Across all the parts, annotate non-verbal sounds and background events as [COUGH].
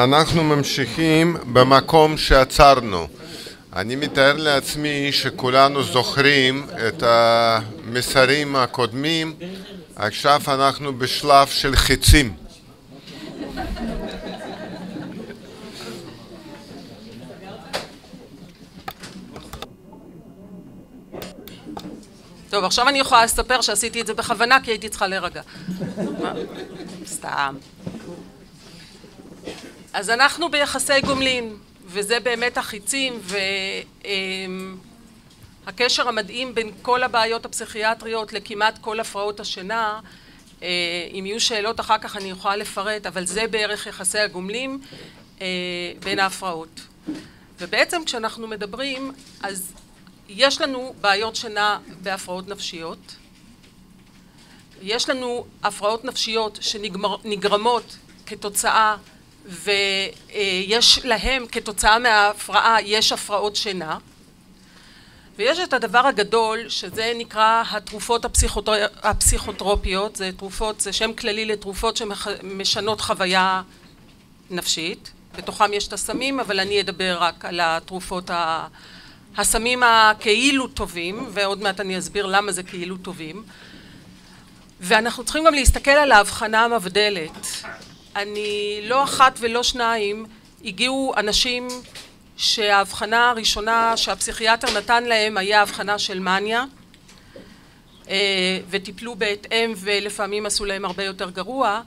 ואנחנו ממשיכים במקום שעצרנו. אני מתאר לעצמי שכולנו זוכרים את המסרים הקודמים, עכשיו אנחנו בשלב של חיצים. טוב, עכשיו אני יכולה לספר שעשיתי את זה בכוונה כי הייתי צריכה להירגע. סתם. אז אנחנו ביחסי גומלין, וזה באמת החיצים, והקשר המדהים בין כל הבעיות הפסיכיאטריות לכמעט כל הפרעות השינה. אם יהיו שאלות אחר כך אני יכולה לפרט, אבל זה בערך יחסי הגומלין בין ההפרעות. ובעצם כשאנחנו מדברים, אז יש לנו בעיות שינה בהפרעות נפשיות, יש לנו הפרעות נפשיות שנגרמות כתוצאה ויש להם כתוצאה מההפרעה יש הפרעות שינה. ויש את הדבר הגדול שזה נקרא התרופות הפסיכוטרופיות, זה תרופות, זה שם כללי לתרופות שמשנות חוויה נפשית, בתוכם יש את הסמים אבל אני אדבר רק על התרופות הסמים הכאילו טובים ועוד מעט אני אסביר למה זה כאילו טובים. ואנחנו צריכים גם להסתכל על ההבחנה המבדלת אני לא אחת ולא שניים הגיעו אנשים שההבחנה הראשונה שהפסיכיאטר נתן להם היה הבחנה של מניה וטיפלו בהתאם ולפעמים עשו להם הרבה יותר גרוע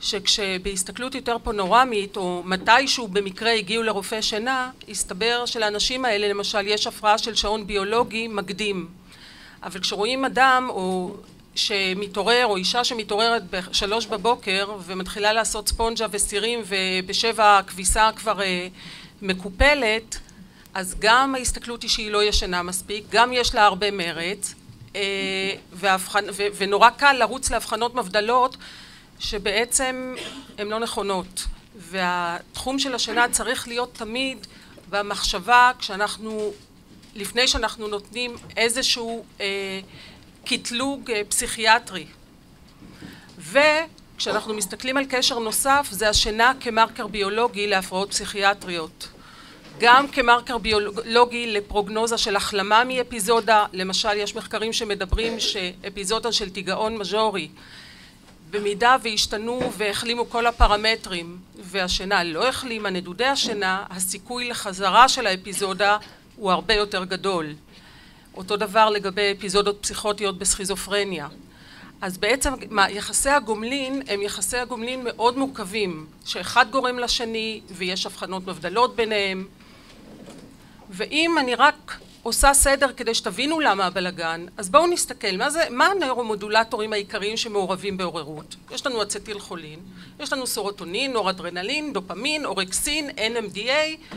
שכשבהסתכלות יותר פנורמית או מתישהו במקרה הגיעו לרופא שינה הסתבר שלאנשים האלה למשל יש הפרעה של שעון ביולוגי מקדים. אבל כשרואים אדם או שמתעורר או אישה שמתעוררת בשלוש בבוקר ומתחילה לעשות ספונג'ה וסירים ובשבע הכביסה כבר מקופלת אז גם ההסתכלות היא שהיא לא ישנה מספיק, גם יש לה הרבה מרץ ונורא קל לרוץ להבחנות מבדלות שבעצם הן לא נכונות. והתחום של השינה צריך להיות תמיד במחשבה כשאנחנו לפני שאנחנו נותנים איזשהו קטלוג פסיכיאטרי. וכשאנחנו מסתכלים על קשר נוסף זה השינה כמרקר ביולוגי להפרעות פסיכיאטריות. גם כמרקר ביולוגי לפרוגנוזה של החלמה מאפיזודה למשל יש מחקרים שמדברים שאפיזודה של תיגעון מז'ורי במידה והשתנו והחלימו כל הפרמטרים והשינה לא החלימה נדודי השינה הסיכוי לחזרה של האפיזודה הוא הרבה יותר גדול אותו דבר לגבי אפיזודות פסיכוטיות בסכיזופרניה. אז בעצם יחסי הגומלין הם יחסי הגומלין מאוד מורכבים שאחד גורם לשני ויש הבחנות מבדלות ביניהם. ואם אני רק עושה סדר כדי שתבינו למה הבלגן אז בואו נסתכל מה זה מה הנוירומודולטורים העיקריים שמעורבים בעוררות? יש לנו אצטיל חולין יש לנו סרוטונין נורדרנלין דופמין אורקסין NMDA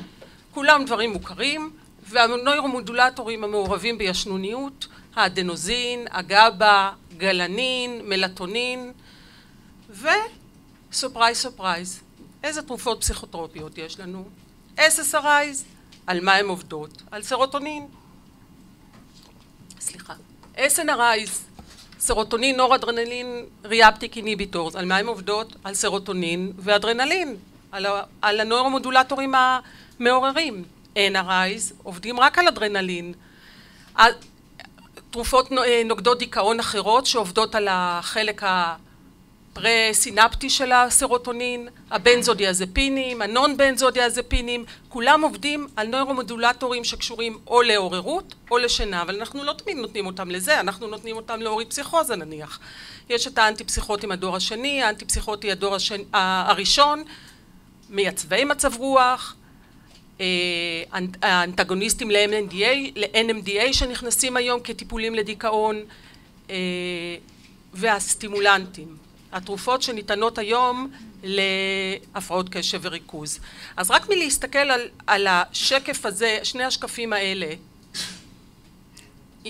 כולם דברים מוכרים והנוירומודולטורים המעורבים בישנוניות האדנוזין, ה GABA, גלנין, מלטונין ו surprise surprise איזה תרופות פסיכוטרופיות יש לנו? SSRIs על מה הן עובדות? על סרוטונין סליחה SNRIs סרוטונין, נוראדרנלין, reuptake inhibitors על מה הן עובדות? על סרוטונין ואדרנלין על הנוירומודולטורים המעוררים NRIs עובדים רק על אדרנלין תרופות נוגדות דיכאון אחרות שעובדות על החלק הפרה-סינפטי של הסרוטונין הבנזודיאזפינים, הנון בנזודיאזפינים כולם עובדים על נוירומודולטורים שקשורים או לעוררות או לשינה אבל אנחנו לא תמיד נותנים אותם לזה אנחנו נותנים אותם להוריד פסיכוזה נניח. יש את האנטי פסיכוטים הדור השני האנטי פסיכוטי הדור הראשון מייצבי מצב רוח האנטגוניסטים ל-NMDA שנכנסים היום כטיפולים לדיכאון והסטימולנטים. התרופות שניתנות היום להפרעות קשב וריכוז. אז רק מלהסתכל על השקף הזה שני השקפים האלה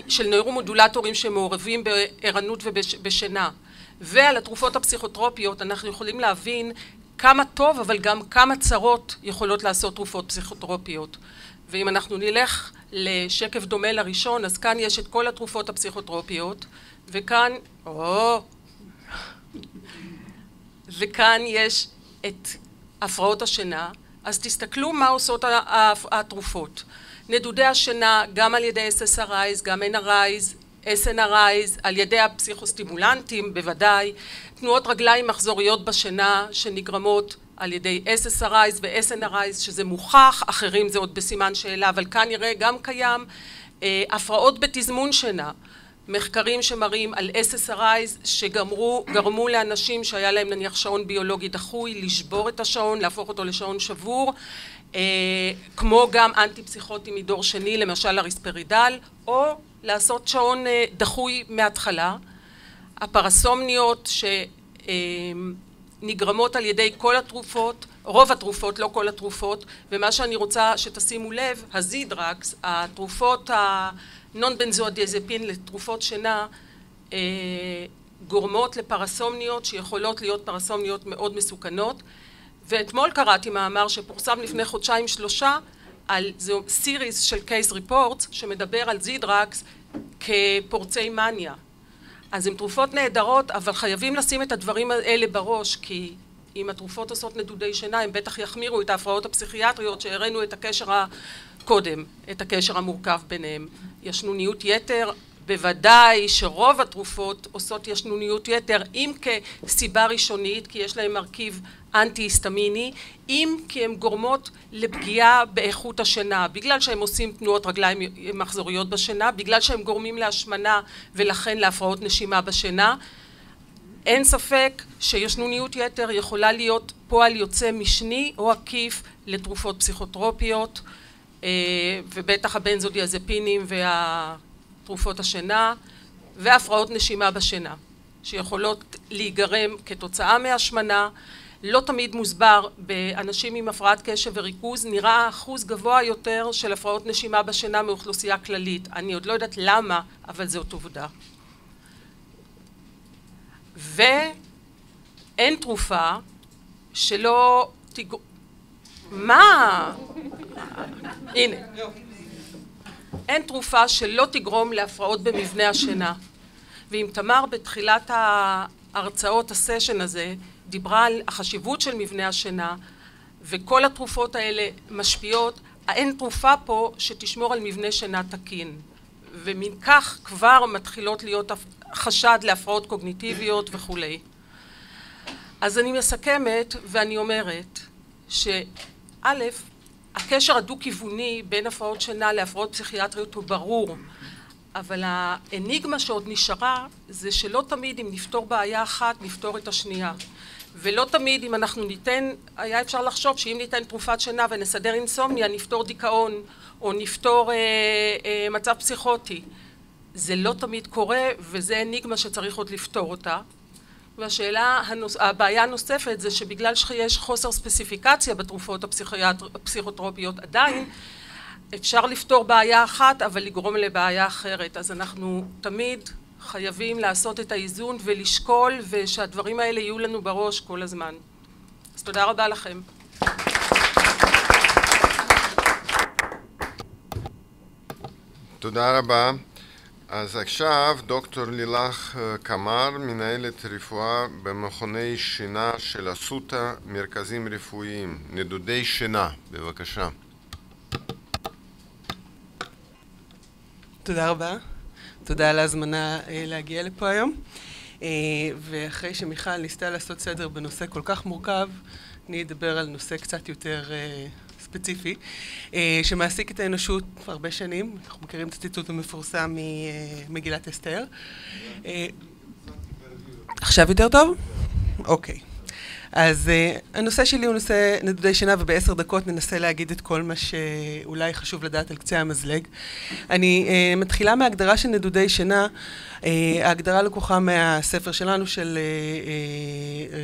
של נוירומודולטורים שמעורבים בערנות ובשינה ועל התרופות הפסיכוטרופיות אנחנו יכולים להבין כמה טוב אבל גם כמה צרות יכולות לעשות תרופות פסיכוטרופיות ואם אנחנו נלך לשקף דומה לראשון אז כאן יש את כל התרופות הפסיכוטרופיות וכאן וכאן יש את הפרעות השינה, אז תסתכלו מה עושות התרופות. נדודי השינה גם על ידי SSRIs, גם NRIs, SNRIs, על ידי הפסיכוסטימולנטים בוודאי, תנועות רגליים מחזוריות בשינה שנגרמות על ידי SSRIs ו-SNRIs שזה מוכח, אחרים זה עוד בסימן שאלה, אבל כנראה גם קיים, אה, הפרעות בתזמון שינה, מחקרים שמראים על SSRIs שגרמו לאנשים שהיה להם נניח שעון ביולוגי דחוי לשבור את השעון, להפוך אותו לשעון שבור, אה, כמו גם אנטי פסיכוטים מדור שני, למשל הריספרידל, או לעשות שעון אה, דחוי מההתחלה. הפרסומניות שנגרמות על ידי כל התרופות, רוב התרופות, לא כל התרופות, ומה שאני רוצה שתשימו לב, הזידרקס, התרופות הנון בנזואדיאזפין לתרופות שינה, אה, גורמות לפרסומניות שיכולות להיות פרסומניות מאוד מסוכנות, ואתמול קראתי מאמר שפורסם לפני חודשיים שלושה על זהו סיריס של קייס ריפורטס שמדבר על זידרקס כפורצי מניה. אז הן תרופות נהדרות, אבל חייבים לשים את הדברים האלה בראש, כי אם התרופות עושות נדודי שינה, הם בטח יחמירו את ההפרעות הפסיכיאטריות שהראינו את הקשר הקודם, את הקשר המורכב ביניהם. ישנוניות יתר, בוודאי שרוב התרופות עושות ישנוניות יתר, אם כסיבה ראשונית, כי יש להן מרכיב אנטי-היסטמיני, אם כי הן גורמות לפגיעה באיכות השינה, בגלל שהם עושים תנועות רגליים מחזוריות בשינה, בגלל שהם גורמים להשמנה ולכן להפרעות נשימה בשינה. אין ספק שישנוניות יתר יכולה להיות פועל יוצא משני או עקיף לתרופות פסיכוטרופיות אה, ובטח הבנזודיאזפינים והתרופות השינה והפרעות נשימה בשינה שיכולות להיגרם כתוצאה מהשמנה לא תמיד מוסבר באנשים עם הפרעת קשב וריכוז נראה אחוז גבוה יותר של הפרעות נשימה בשינה מאוכלוסייה כללית אני עוד לא יודעת למה אבל זאת עובדה ואין תרופה שלא תג... מה? הנה. אין תרופה שלא תגרום להפרעות במבנה השינה. ואם תמר בתחילת ההרצאות, הסשן הזה, דיברה על החשיבות של מבנה השינה, וכל התרופות האלה משפיעות, אין תרופה פה שתשמור על מבנה שינה תקין. ומן כך כבר מתחילות להיות חשד להפרעות קוגניטיביות וכולי. אז אני מסכמת ואני אומרת שא', הקשר הדו-כיווני בין הפרעות שינה להפרעות פסיכיאטריות הוא ברור, אבל האניגמה שעוד נשארה זה שלא תמיד אם נפתור בעיה אחת נפתור את השנייה. ולא תמיד אם אנחנו ניתן, היה אפשר לחשוב שאם ניתן תרופת שינה ונסדר אינסומניה נפתור דיכאון או נפתור אה, אה, מצב פסיכוטי. זה לא תמיד קורה וזה אניגמה שצריך עוד לפתור אותה. והשאלה, הנוס... הבעיה הנוספת זה שבגלל שיש חוסר ספציפיקציה בתרופות הפסיכוטרופיות עדיין אפשר לפתור בעיה אחת אבל לגרום לבעיה אחרת אז אנחנו תמיד חייבים לעשות את האיזון ולשקול ושהדברים האלה יהיו לנו בראש כל הזמן. אז תודה רבה לכם. תודה רבה. אז עכשיו דוקטור לילך אה, קמר, מנהלת רפואה במכוני שינה של אסותא מרכזים רפואיים, נדודי שינה, בבקשה. תודה רבה. תודה על ההזמנה אה, להגיע לפה היום. אה, ואחרי שמיכל ניסתה לעשות סדר בנושא כל כך מורכב, אני אדבר על נושא קצת יותר ספציפי, שמעסיק את האנושות הרבה שנים. אנחנו מכירים את הציטוט המפורסם ממגילת אסתר. עכשיו יותר טוב? אוקיי. אז uh, הנושא שלי הוא נושא נדודי שינה ובעשר דקות ננסה להגיד את כל מה שאולי חשוב לדעת על קצה המזלג. אני uh, מתחילה מהגדרה של נדודי שינה, uh, ההגדרה לקוחה מהספר שלנו של uh,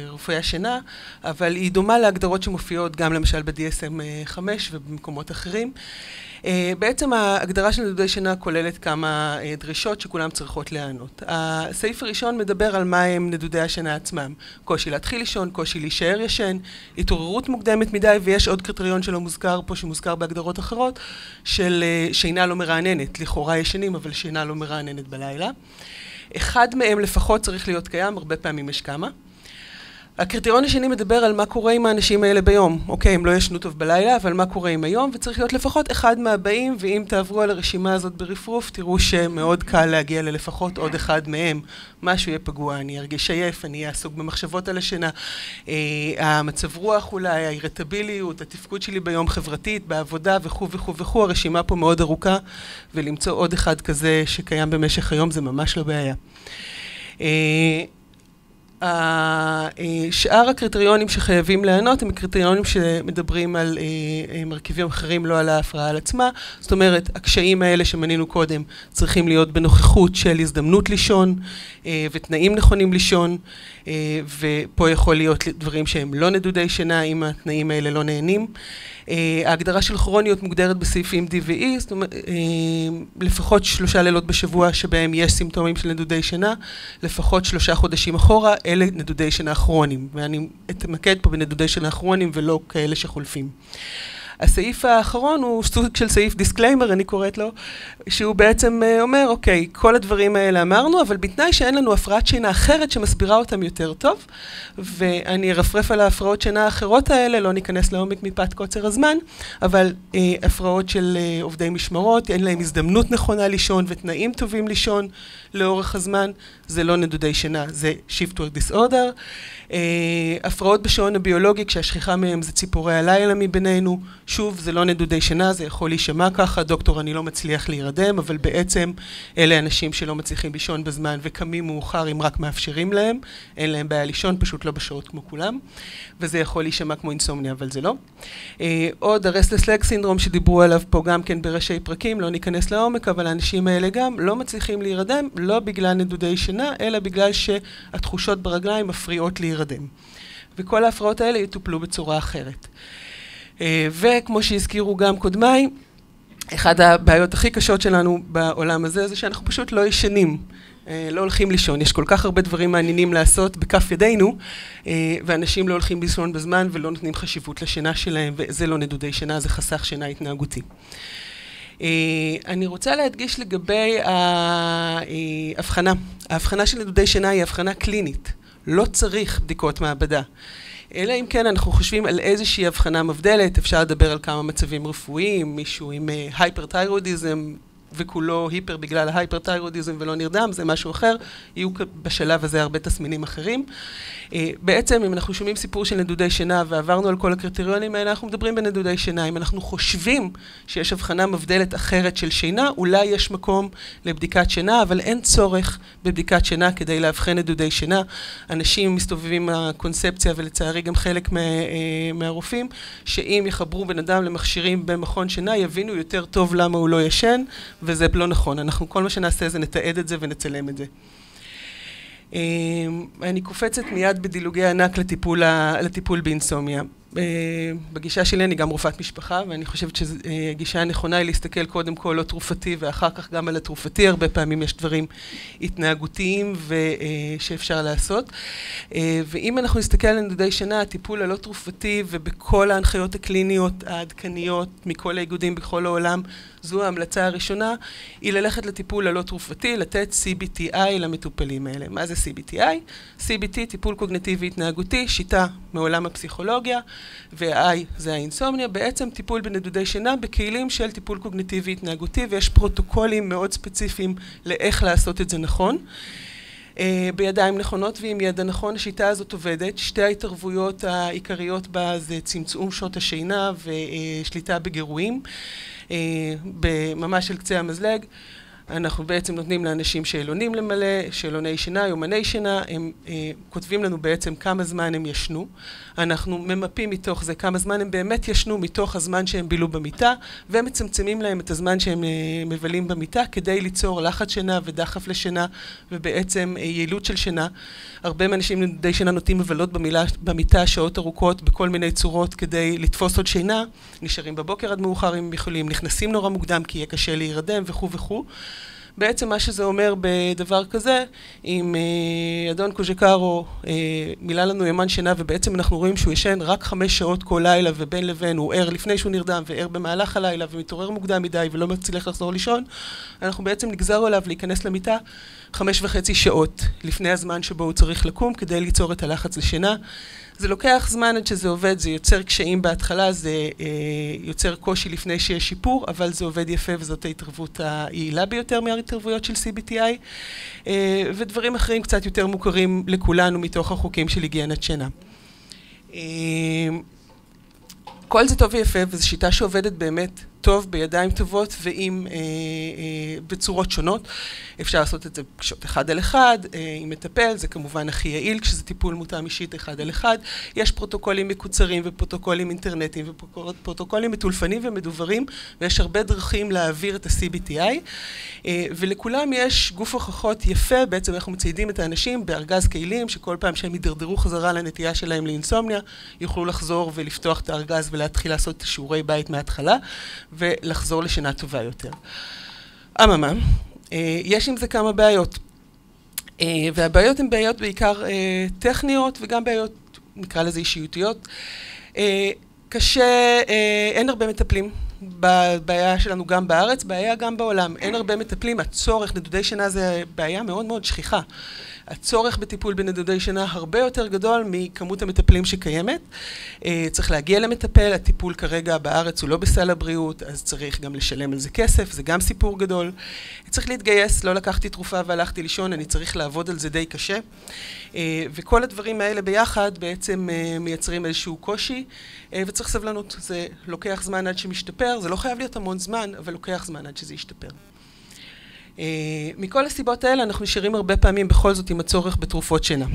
uh, רופאי השינה, אבל היא דומה להגדרות שמופיעות גם למשל ב-DSM 5 ובמקומות אחרים. אה, בעצם ההגדרה של נדודי שינה כוללת כמה אה, דרישות שכולם צריכות להיענות. הסעיף הראשון מדבר על מה הם נדודי השינה עצמם. קושי להתחיל לישון, קושי להישאר ישן, התעוררות מוקדמת מדי, ויש עוד קריטריון שלא מוזכר פה, שמוזכר בהגדרות אחרות, של אה, שינה לא מרעננת. לכאורה ישנים, אבל שינה לא מרעננת בלילה. אחד מהם לפחות צריך להיות קיים, הרבה פעמים יש כמה. הקריטריון השני מדבר על מה קורה עם האנשים האלה ביום. אוקיי, הם לא ישנו טוב בלילה, אבל מה קורה עם היום, וצריך להיות לפחות אחד מהבאים, ואם תעברו על הרשימה הזאת ברפרוף, תראו שמאוד קל להגיע ללפחות עוד אחד מהם. משהו יהיה פגוע, אני ארגיש עייף, אני אהיה עסוק במחשבות על השינה, אה, המצב רוח אולי, האירטביליות, התפקוד שלי ביום חברתית, בעבודה וכו' וכו' וכו', הרשימה פה מאוד ארוכה, ולמצוא עוד אחד כזה שקיים במשך היום זה ממש לא בעיה. אה, שאר הקריטריונים שחייבים לענות הם קריטריונים שמדברים על אה, אה, מרכיבים אחרים, לא על ההפרעה על עצמה. זאת אומרת, הקשיים האלה שמנינו קודם צריכים להיות בנוכחות של הזדמנות לישון אה, ותנאים נכונים לישון, ופה יכול להיות דברים שהם לא נדודי שינה אם התנאים האלה לא נהנים. אה, ההגדרה של כרוניות מוגדרת בסעיפים D ו-E, זאת אומרת, אה, לפחות שלושה לילות בשבוע שבהם יש סימפטומים של נדודי שינה, לפחות שלושה חודשים אחורה, אלה נדודי שינה כרוניים, ואני אתמקד פה בנדודי שינה כרוניים ולא כאלה שחולפים. הסעיף האחרון הוא סוג של סעיף disclaimer, אני קוראת לו, שהוא בעצם אה, אומר, אוקיי, כל הדברים האלה אמרנו, אבל בתנאי שאין לנו הפרעת שינה אחרת שמסבירה אותם יותר טוב, ואני ארפרף על ההפרעות שינה האחרות האלה, לא ניכנס לעומק מפאת קוצר הזמן, אבל אה, הפרעות של אה, עובדי משמרות, אין להם הזדמנות נכונה לישון ותנאים טובים לישון לאורך הזמן, זה לא נדודי שינה, זה shift work disorder. אה, הפרעות בשעון הביולוגי, כשהשכיחה מהם זה ציפורי הלילה מבינינו, שוב, זה לא נדודי שינה, זה יכול להישמע ככה, דוקטור, אני לא מצליח להירדם, אבל בעצם אלה אנשים שלא מצליחים לישון בזמן וקמים מאוחר אם רק מאפשרים להם, אין להם בעיה לישון, פשוט לא בשעות כמו כולם, וזה יכול להישמע כמו אינסומניה, אבל זה לא. אה, עוד הרסטלס לג סינדרום שדיברו עליו פה גם כן בראשי פרקים, לא ניכנס לעומק, אבל האנשים האלה גם לא מצליחים להירדם, לא בגלל נדודי שינה, אלא בגלל שהתחושות ברגליים מפריעות להירדם. וכל ההפרעות האלה יטופלו בצורה אחרת. אה, וכמו שהזכירו גם קודמיי, אחת הבעיות הכי קשות שלנו בעולם הזה זה שאנחנו פשוט לא ישנים, אה, לא הולכים לישון. יש כל כך הרבה דברים מעניינים לעשות בכף ידינו, אה, ואנשים לא הולכים לישון בזמן ולא נותנים חשיבות לשינה שלהם, וזה לא נדודי שינה, זה חסך שינה התנהגותי. אני רוצה להדגיש לגבי ההבחנה. ההבחנה של נדודי שינה היא הבחנה קלינית. לא צריך בדיקות מעבדה. אלא אם כן אנחנו חושבים על איזושהי הבחנה מבדלת, אפשר לדבר על כמה מצבים רפואיים, מישהו עם הייפרטיירודיזם uh, וכולו היפר בגלל ההייפרטיירודיזם ולא נרדם, זה משהו אחר, יהיו בשלב הזה הרבה תסמינים אחרים. אה, בעצם אם אנחנו שומעים סיפור של נדודי שינה ועברנו על כל הקריטריונים האלה, אנחנו מדברים בנדודי שינה. אם אנחנו חושבים שיש הבחנה מבדלת אחרת של שינה, אולי יש מקום לבדיקת שינה, אבל אין צורך בבדיקת שינה כדי לאבחן נדודי שינה. אנשים מסתובבים עם הקונספציה, ולצערי גם חלק מה, אה, מהרופאים, שאם יחברו בן אדם למכשירים במכון שינה, יבינו יותר טוב למה הוא לא ישן, וזה לא נכון. אנחנו, כל מה שנעשה זה נתעד את זה ונצלם את זה. אמ, אני קופצת מיד בדילוגי ענק לטיפול, לטיפול באינסומיה. אה, בגישה שלי אני גם רופאת משפחה, ואני חושבת שהגישה הנכונה היא להסתכל קודם כל לא תרופתי ואחר כך גם על התרופתי. הרבה פעמים יש דברים התנהגותיים ו, אה, שאפשר לעשות. אה, ואם אנחנו נסתכל על נדודי שינה, הטיפול הלא תרופתי ובכל ההנחיות הקליניות העדכניות מכל האיגודים בכל העולם, זו ההמלצה הראשונה, היא ללכת לטיפול הלא תרופתי, לתת CBTI למטופלים האלה. מה זה CBTI? CBT, טיפול קוגנטיבי התנהגותי, שיטה מעולם הפסיכולוגיה. ו-I זה האינסומניה, בעצם טיפול בנדודי שינה בכלים של טיפול קוגניטיבי התנהגותי, ויש פרוטוקולים מאוד ספציפיים לאיך לעשות את זה נכון. Uh, בידיים נכונות ועם ידע נכון, השיטה הזאת עובדת. שתי ההתערבויות העיקריות בה זה צמצום שעות השינה ושליטה בגירויים, uh, ממש על קצה המזלג. אנחנו בעצם נותנים לאנשים שאלונים למלא, שאלוני שינה, יומני שינה, הם אה, כותבים לנו בעצם כמה זמן הם ישנו. אנחנו ממפים מתוך זה כמה זמן הם באמת ישנו מתוך הזמן שהם בילו במיטה, ומצמצמים להם את הזמן שהם אה, מבלים במיטה כדי ליצור לחץ שינה ודחף לשינה, ובעצם אה, יעילות של שינה. הרבה מהאנשים די שינה נוטים מבלות במילה, במיטה שעות ארוכות בכל מיני צורות כדי לתפוס עוד שינה, נשארים בבוקר עד מאוחר אם יכולים, נכנסים נורא מוקדם כי יהיה קשה להירדם וכו' וכו'. בעצם מה שזה אומר בדבר כזה, אם אה, אדון קוז'קארו אה, מילא לנו ימן שינה ובעצם אנחנו רואים שהוא ישן רק חמש שעות כל לילה ובין לבין הוא ער לפני שהוא נרדם וער במהלך הלילה ומתעורר מוקדם מדי ולא מצליח לחזור לישון, אנחנו בעצם נגזר עליו להיכנס למיטה חמש וחצי שעות לפני הזמן שבו הוא צריך לקום כדי ליצור את הלחץ לשינה. זה לוקח זמן עד שזה עובד, זה יוצר קשיים בהתחלה, זה אה, יוצר קושי לפני שיש שיפור, אבל זה עובד יפה וזאת ההתערבות היעילה ביותר מההתערבויות של CBTI, אה, ודברים אחרים קצת יותר מוכרים לכולנו מתוך החוקים של היגיינת שינה. אה, כל זה טוב ויפה, וזו שיטה שעובדת באמת טוב, בידיים טובות ועם, אה, אה, בצורות שונות. אפשר לעשות את זה פגישות אחד על אחד, אה, עם מטפל, זה כמובן הכי יעיל כשזה טיפול מותאם אישית אחד על אחד. יש פרוטוקולים מקוצרים ופרוטוקולים אינטרנטיים ופרוטוקולים מתולפנים ומדוברים, ויש הרבה דרכים להעביר את ה-CBTI, אה, ולכולם יש גוף הוכחות יפה, בעצם אנחנו מציידים את האנשים בארגז כלים, שכל פעם שהם יידרדרו חזרה לנטייה שלהם לאינסומניה, יוכלו לחזור ולפתוח את הארגז ולהתחיל לעשות את שיעורי בית מההתחלה. ולחזור לשינה טובה יותר. אממה, אה, יש עם זה כמה בעיות. אה, והבעיות הן בעיות בעיקר אה, טכניות וגם בעיות, נקרא לזה אישיותיות. קשה, אין הרבה מטפלים בבעיה שלנו גם בארץ, בעיה גם בעולם. אין הרבה מטפלים, הצורך, נדודי שינה זה בעיה מאוד מאוד שכיחה. הצורך בטיפול בנדודי שינה הרבה יותר גדול מכמות המטפלים שקיימת. אה, צריך להגיע למטפל, הטיפול כרגע בארץ הוא לא בסל הבריאות, אז צריך גם לשלם על זה כסף, זה גם סיפור גדול. צריך להתגייס, לא לקחתי תרופה והלכתי לישון, אני צריך לעבוד על זה די קשה. אה, וכל הדברים האלה ביחד בעצם אה, מייצרים איזשהו קושי, וצריך סבלנות. זה לוקח זמן עד שמשתפר, זה לא חייב להיות המון זמן, אבל לוקח זמן עד שזה ישתפר. אה, מכל הסיבות האלה אנחנו נשארים הרבה פעמים בכל זאת עם הצורך בתרופות שינה.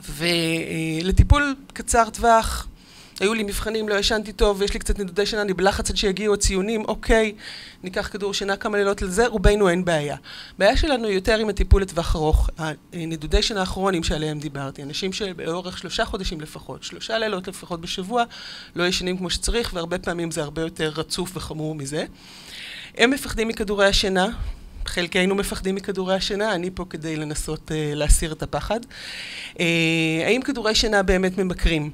ולטיפול קצר טווח, היו לי מבחנים, לא ישנתי טוב, ויש לי קצת נדודי שינה, אני בלחץ עד שיגיעו הציונים, אוקיי, ניקח כדור שינה כמה לילות לזה, רובנו אין בעיה. הבעיה שלנו היא יותר עם הטיפול לטווח ארוך. הנדודי שינה האחרונים שעליהם דיברתי, אנשים שבאורך שלושה חודשים לפחות, שלושה לילות לפחות בשבוע, לא ישנים כמו שצריך, והרבה פעמים זה הרבה יותר רצוף וחמור מזה. הם מפחדים מכדורי השינה, חלקנו מפחדים מכדורי השינה, אני פה כדי לנסות uh, להסיר את הפחד. Uh, האם כדורי שינה באמת ממכרים?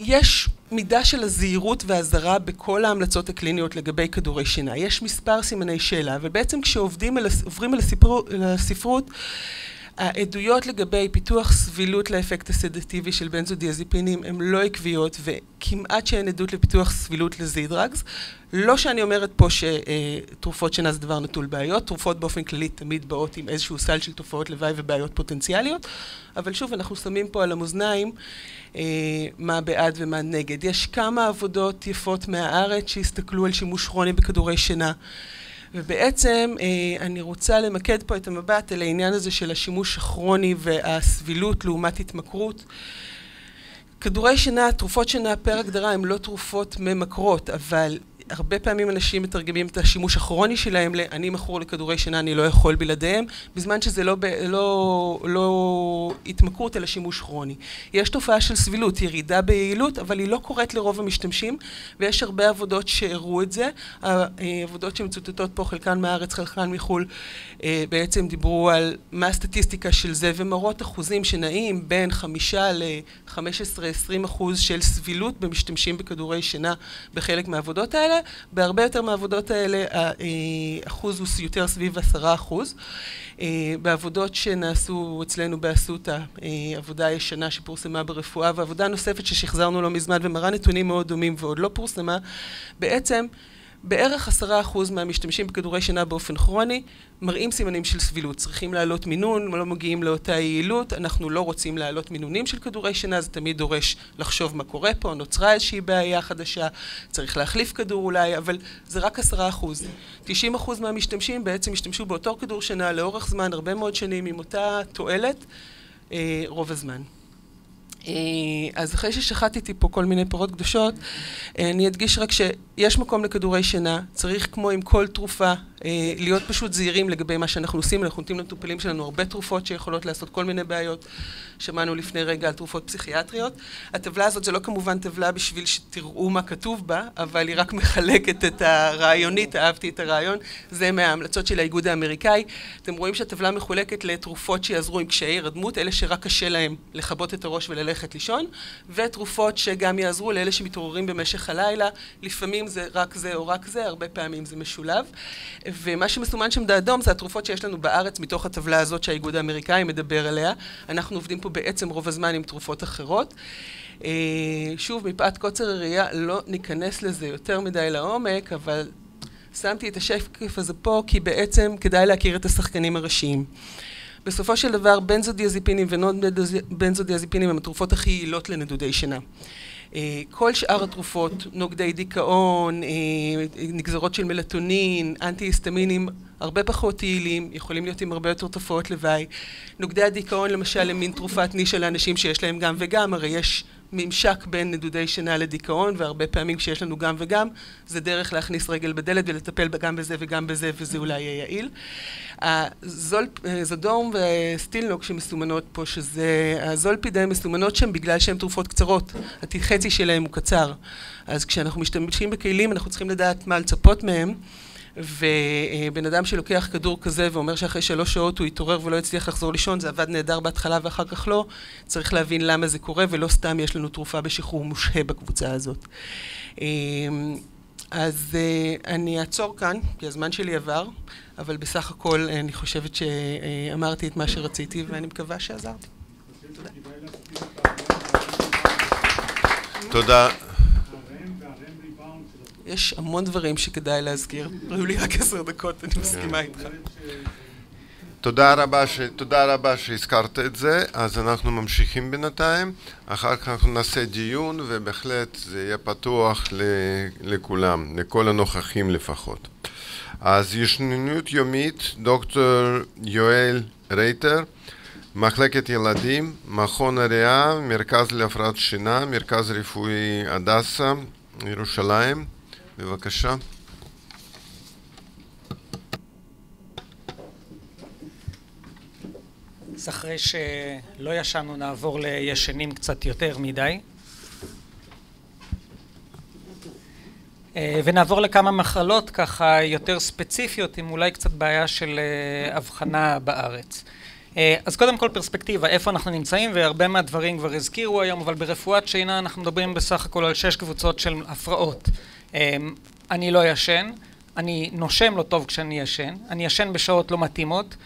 יש מידה של הזהירות והאזהרה בכל ההמלצות הקליניות לגבי כדורי שינה. יש מספר סימני שאלה, ובעצם כשעוברים על הספרות, העדויות לגבי פיתוח סבילות לאפקט הסדטיבי של בנזודיאזיפינים הן לא עקביות וכמעט שאין עדות לפיתוח סבילות לזידרגס. לא שאני אומרת פה שתרופות שינה זה דבר נטול בעיות, תרופות באופן כללי תמיד באות עם איזשהו סל של תופעות לוואי ובעיות פוטנציאליות, אבל שוב אנחנו שמים פה על המאזניים אה, מה בעד ומה נגד. יש כמה עבודות יפות מהארץ שהסתכלו על שימוש כרוני בכדורי שינה. ובעצם אה, אני רוצה למקד פה את המבט על העניין הזה של השימוש הכרוני והסבילות לעומת התמכרות. כדורי שינה, תרופות שינה פר הגדרה הן לא תרופות ממכרות, אבל הרבה פעמים אנשים מתרגמים את השימוש הכרוני שלהם ל"אני מכור לכדורי שינה, אני לא יכול בלעדיהם", בזמן שזה לא, לא, לא התמכרות אלא שימוש כרוני. יש תופעה של סבילות, ירידה ביעילות, אבל היא לא קורית לרוב המשתמשים, ויש הרבה עבודות שהראו את זה. העבודות שמצוטטות פה, חלקן מהארץ, חלקן מחו"ל, אה, בעצם דיברו על מה הסטטיסטיקה של זה, ומראות אחוזים שנעים בין חמישה ל-15-20 אחוז של סבילות במשתמשים בכדורי שינה בחלק מהעבודות האלה. בהרבה יותר מהעבודות האלה האחוז הוא יותר סביב עשרה אחוז. אה, בעבודות שנעשו אצלנו באסותא, אה, עבודה ישנה שפורסמה ברפואה ועבודה נוספת ששחזרנו לא מזמן ומראה נתונים מאוד דומים ועוד לא פורסמה, בעצם בערך עשרה אחוז מהמשתמשים בכדורי שינה באופן כרוני מראים סימנים של סבילות. צריכים להעלות מינון, לא מגיעים לאותה יעילות, אנחנו לא רוצים להעלות מינונים של כדורי שינה, זה תמיד דורש לחשוב מה קורה פה, נוצרה איזושהי בעיה חדשה, צריך להחליף כדור אולי, אבל זה רק עשרה אחוז. תשעים אחוז מהמשתמשים בעצם השתמשו באותו כדור שינה לאורך זמן, הרבה מאוד שנים, עם אותה תועלת, אה, רוב הזמן. אה, אז אחרי ששחטתי פה כל מיני פירות קדושות, אה, אני אדגיש רק שיש מקום לכדורי שינה, צריך כמו עם כל תרופה להיות פשוט זהירים לגבי מה שאנחנו עושים, אנחנו נותנים למטופלים שלנו הרבה תרופות שיכולות לעשות כל מיני בעיות. שמענו לפני רגע על תרופות פסיכיאטריות. הטבלה הזאת זה לא כמובן טבלה בשביל שתראו מה כתוב בה, אבל היא רק [LAUGHS] מחלקת את הרעיונית, אהבתי את הרעיון, זה מההמלצות של האיגוד האמריקאי. אתם רואים שהטבלה מחולקת לתרופות שיעזרו עם קשיי הרדמות, אלה שרק קשה להם לכבות את הראש וללכת לישון, ותרופות שגם יעזרו לאלה שמתעוררים במשך הלילה, לפעמים זה רק זה או רק זה, הרבה פעמים זה משולב. ומה שמסומן שם באדום זה התרופות שיש לנו בארץ מתוך הטבלה הזאת שהאיגוד האמריקאי מדבר עליה. אנחנו עובדים פה בעצם רוב הזמן עם תרופות אחרות. אה, שוב, מפאת קוצר הראייה לא ניכנס לזה יותר מדי לעומק, אבל שמתי את השקף הזה פה כי בעצם כדאי להכיר את השחקנים הראשיים. בסופו של דבר בנזודיאזיפינים ונון בנזודיאזיפינים הם התרופות הכי יעילות לנדודי שינה. אה, כל שאר התרופות, נוגדי דיכאון, אה, נגזרות של מלטונין, אנטי-היסטמינים, הרבה פחות יעילים, יכולים להיות עם הרבה יותר תופעות לוואי. נוגדי הדיכאון למשל הם מין תרופת נישה לאנשים שיש להם גם וגם, הרי יש ממשק בין נדודי שינה לדיכאון, והרבה פעמים כשיש לנו גם וגם, זה דרך להכניס רגל בדלת ולטפל גם בזה וגם בזה, וזה אולי יהיה יעיל. הזודום וסטילנוק שמסומנות פה, שזה, הזולפידה מסומנות שם בגלל שהן תרופות קצרות, החצי שלהן הוא קצר. אז כשאנחנו משתמשים בכלים אנחנו צריכים לדעת מה לצפות מהם. ובן אדם שלוקח כדור כזה ואומר שאחרי שלוש שעות הוא יתעורר ולא יצליח לחזור לישון, זה עבד נהדר בהתחלה ואחר כך לא, צריך להבין למה זה קורה ולא סתם יש לנו תרופה בשחרור מושהה בקבוצה הזאת. אמ, אז אה, אני אעצור כאן, כי הזמן שלי עבר, אבל בסך הכל אני חושבת שאמרתי את מה שרציתי ואני מקווה שעזרתי. תודה. יש המון דברים שכדאי להזכיר. היו לי רק עשר דקות, אני מסכימה איתך. תודה רבה, ש... תודה רבה שהזכרת את זה, אז אנחנו ממשיכים בינתיים, אחר כך אנחנו נעשה דיון ובהחלט זה יהיה פתוח ל... לכולם, לכל הנוכחים לפחות. אז ישנוניות יומית, דוקטור יואל רייטר, מחלקת ילדים, מכון הריאה, מרכז להפרעת שינה, מרכז רפואי הדסה, ירושלים. בבקשה. אז אחרי שלא ישנו נעבור לישנים קצת יותר מדי. אה, ונעבור לכמה מחלות ככה יותר ספציפיות עם אולי קצת בעיה של אה, הבחנה בארץ. אה, אז קודם כל פרספקטיבה, איפה אנחנו נמצאים והרבה מהדברים כבר הזכירו היום אבל ברפואת שינה אנחנו מדברים בסך הכל על שש קבוצות של הפרעות אני לא ישן, אני נושם לא טוב כשאני ישן, אני ישן בשעות לא מתאימות,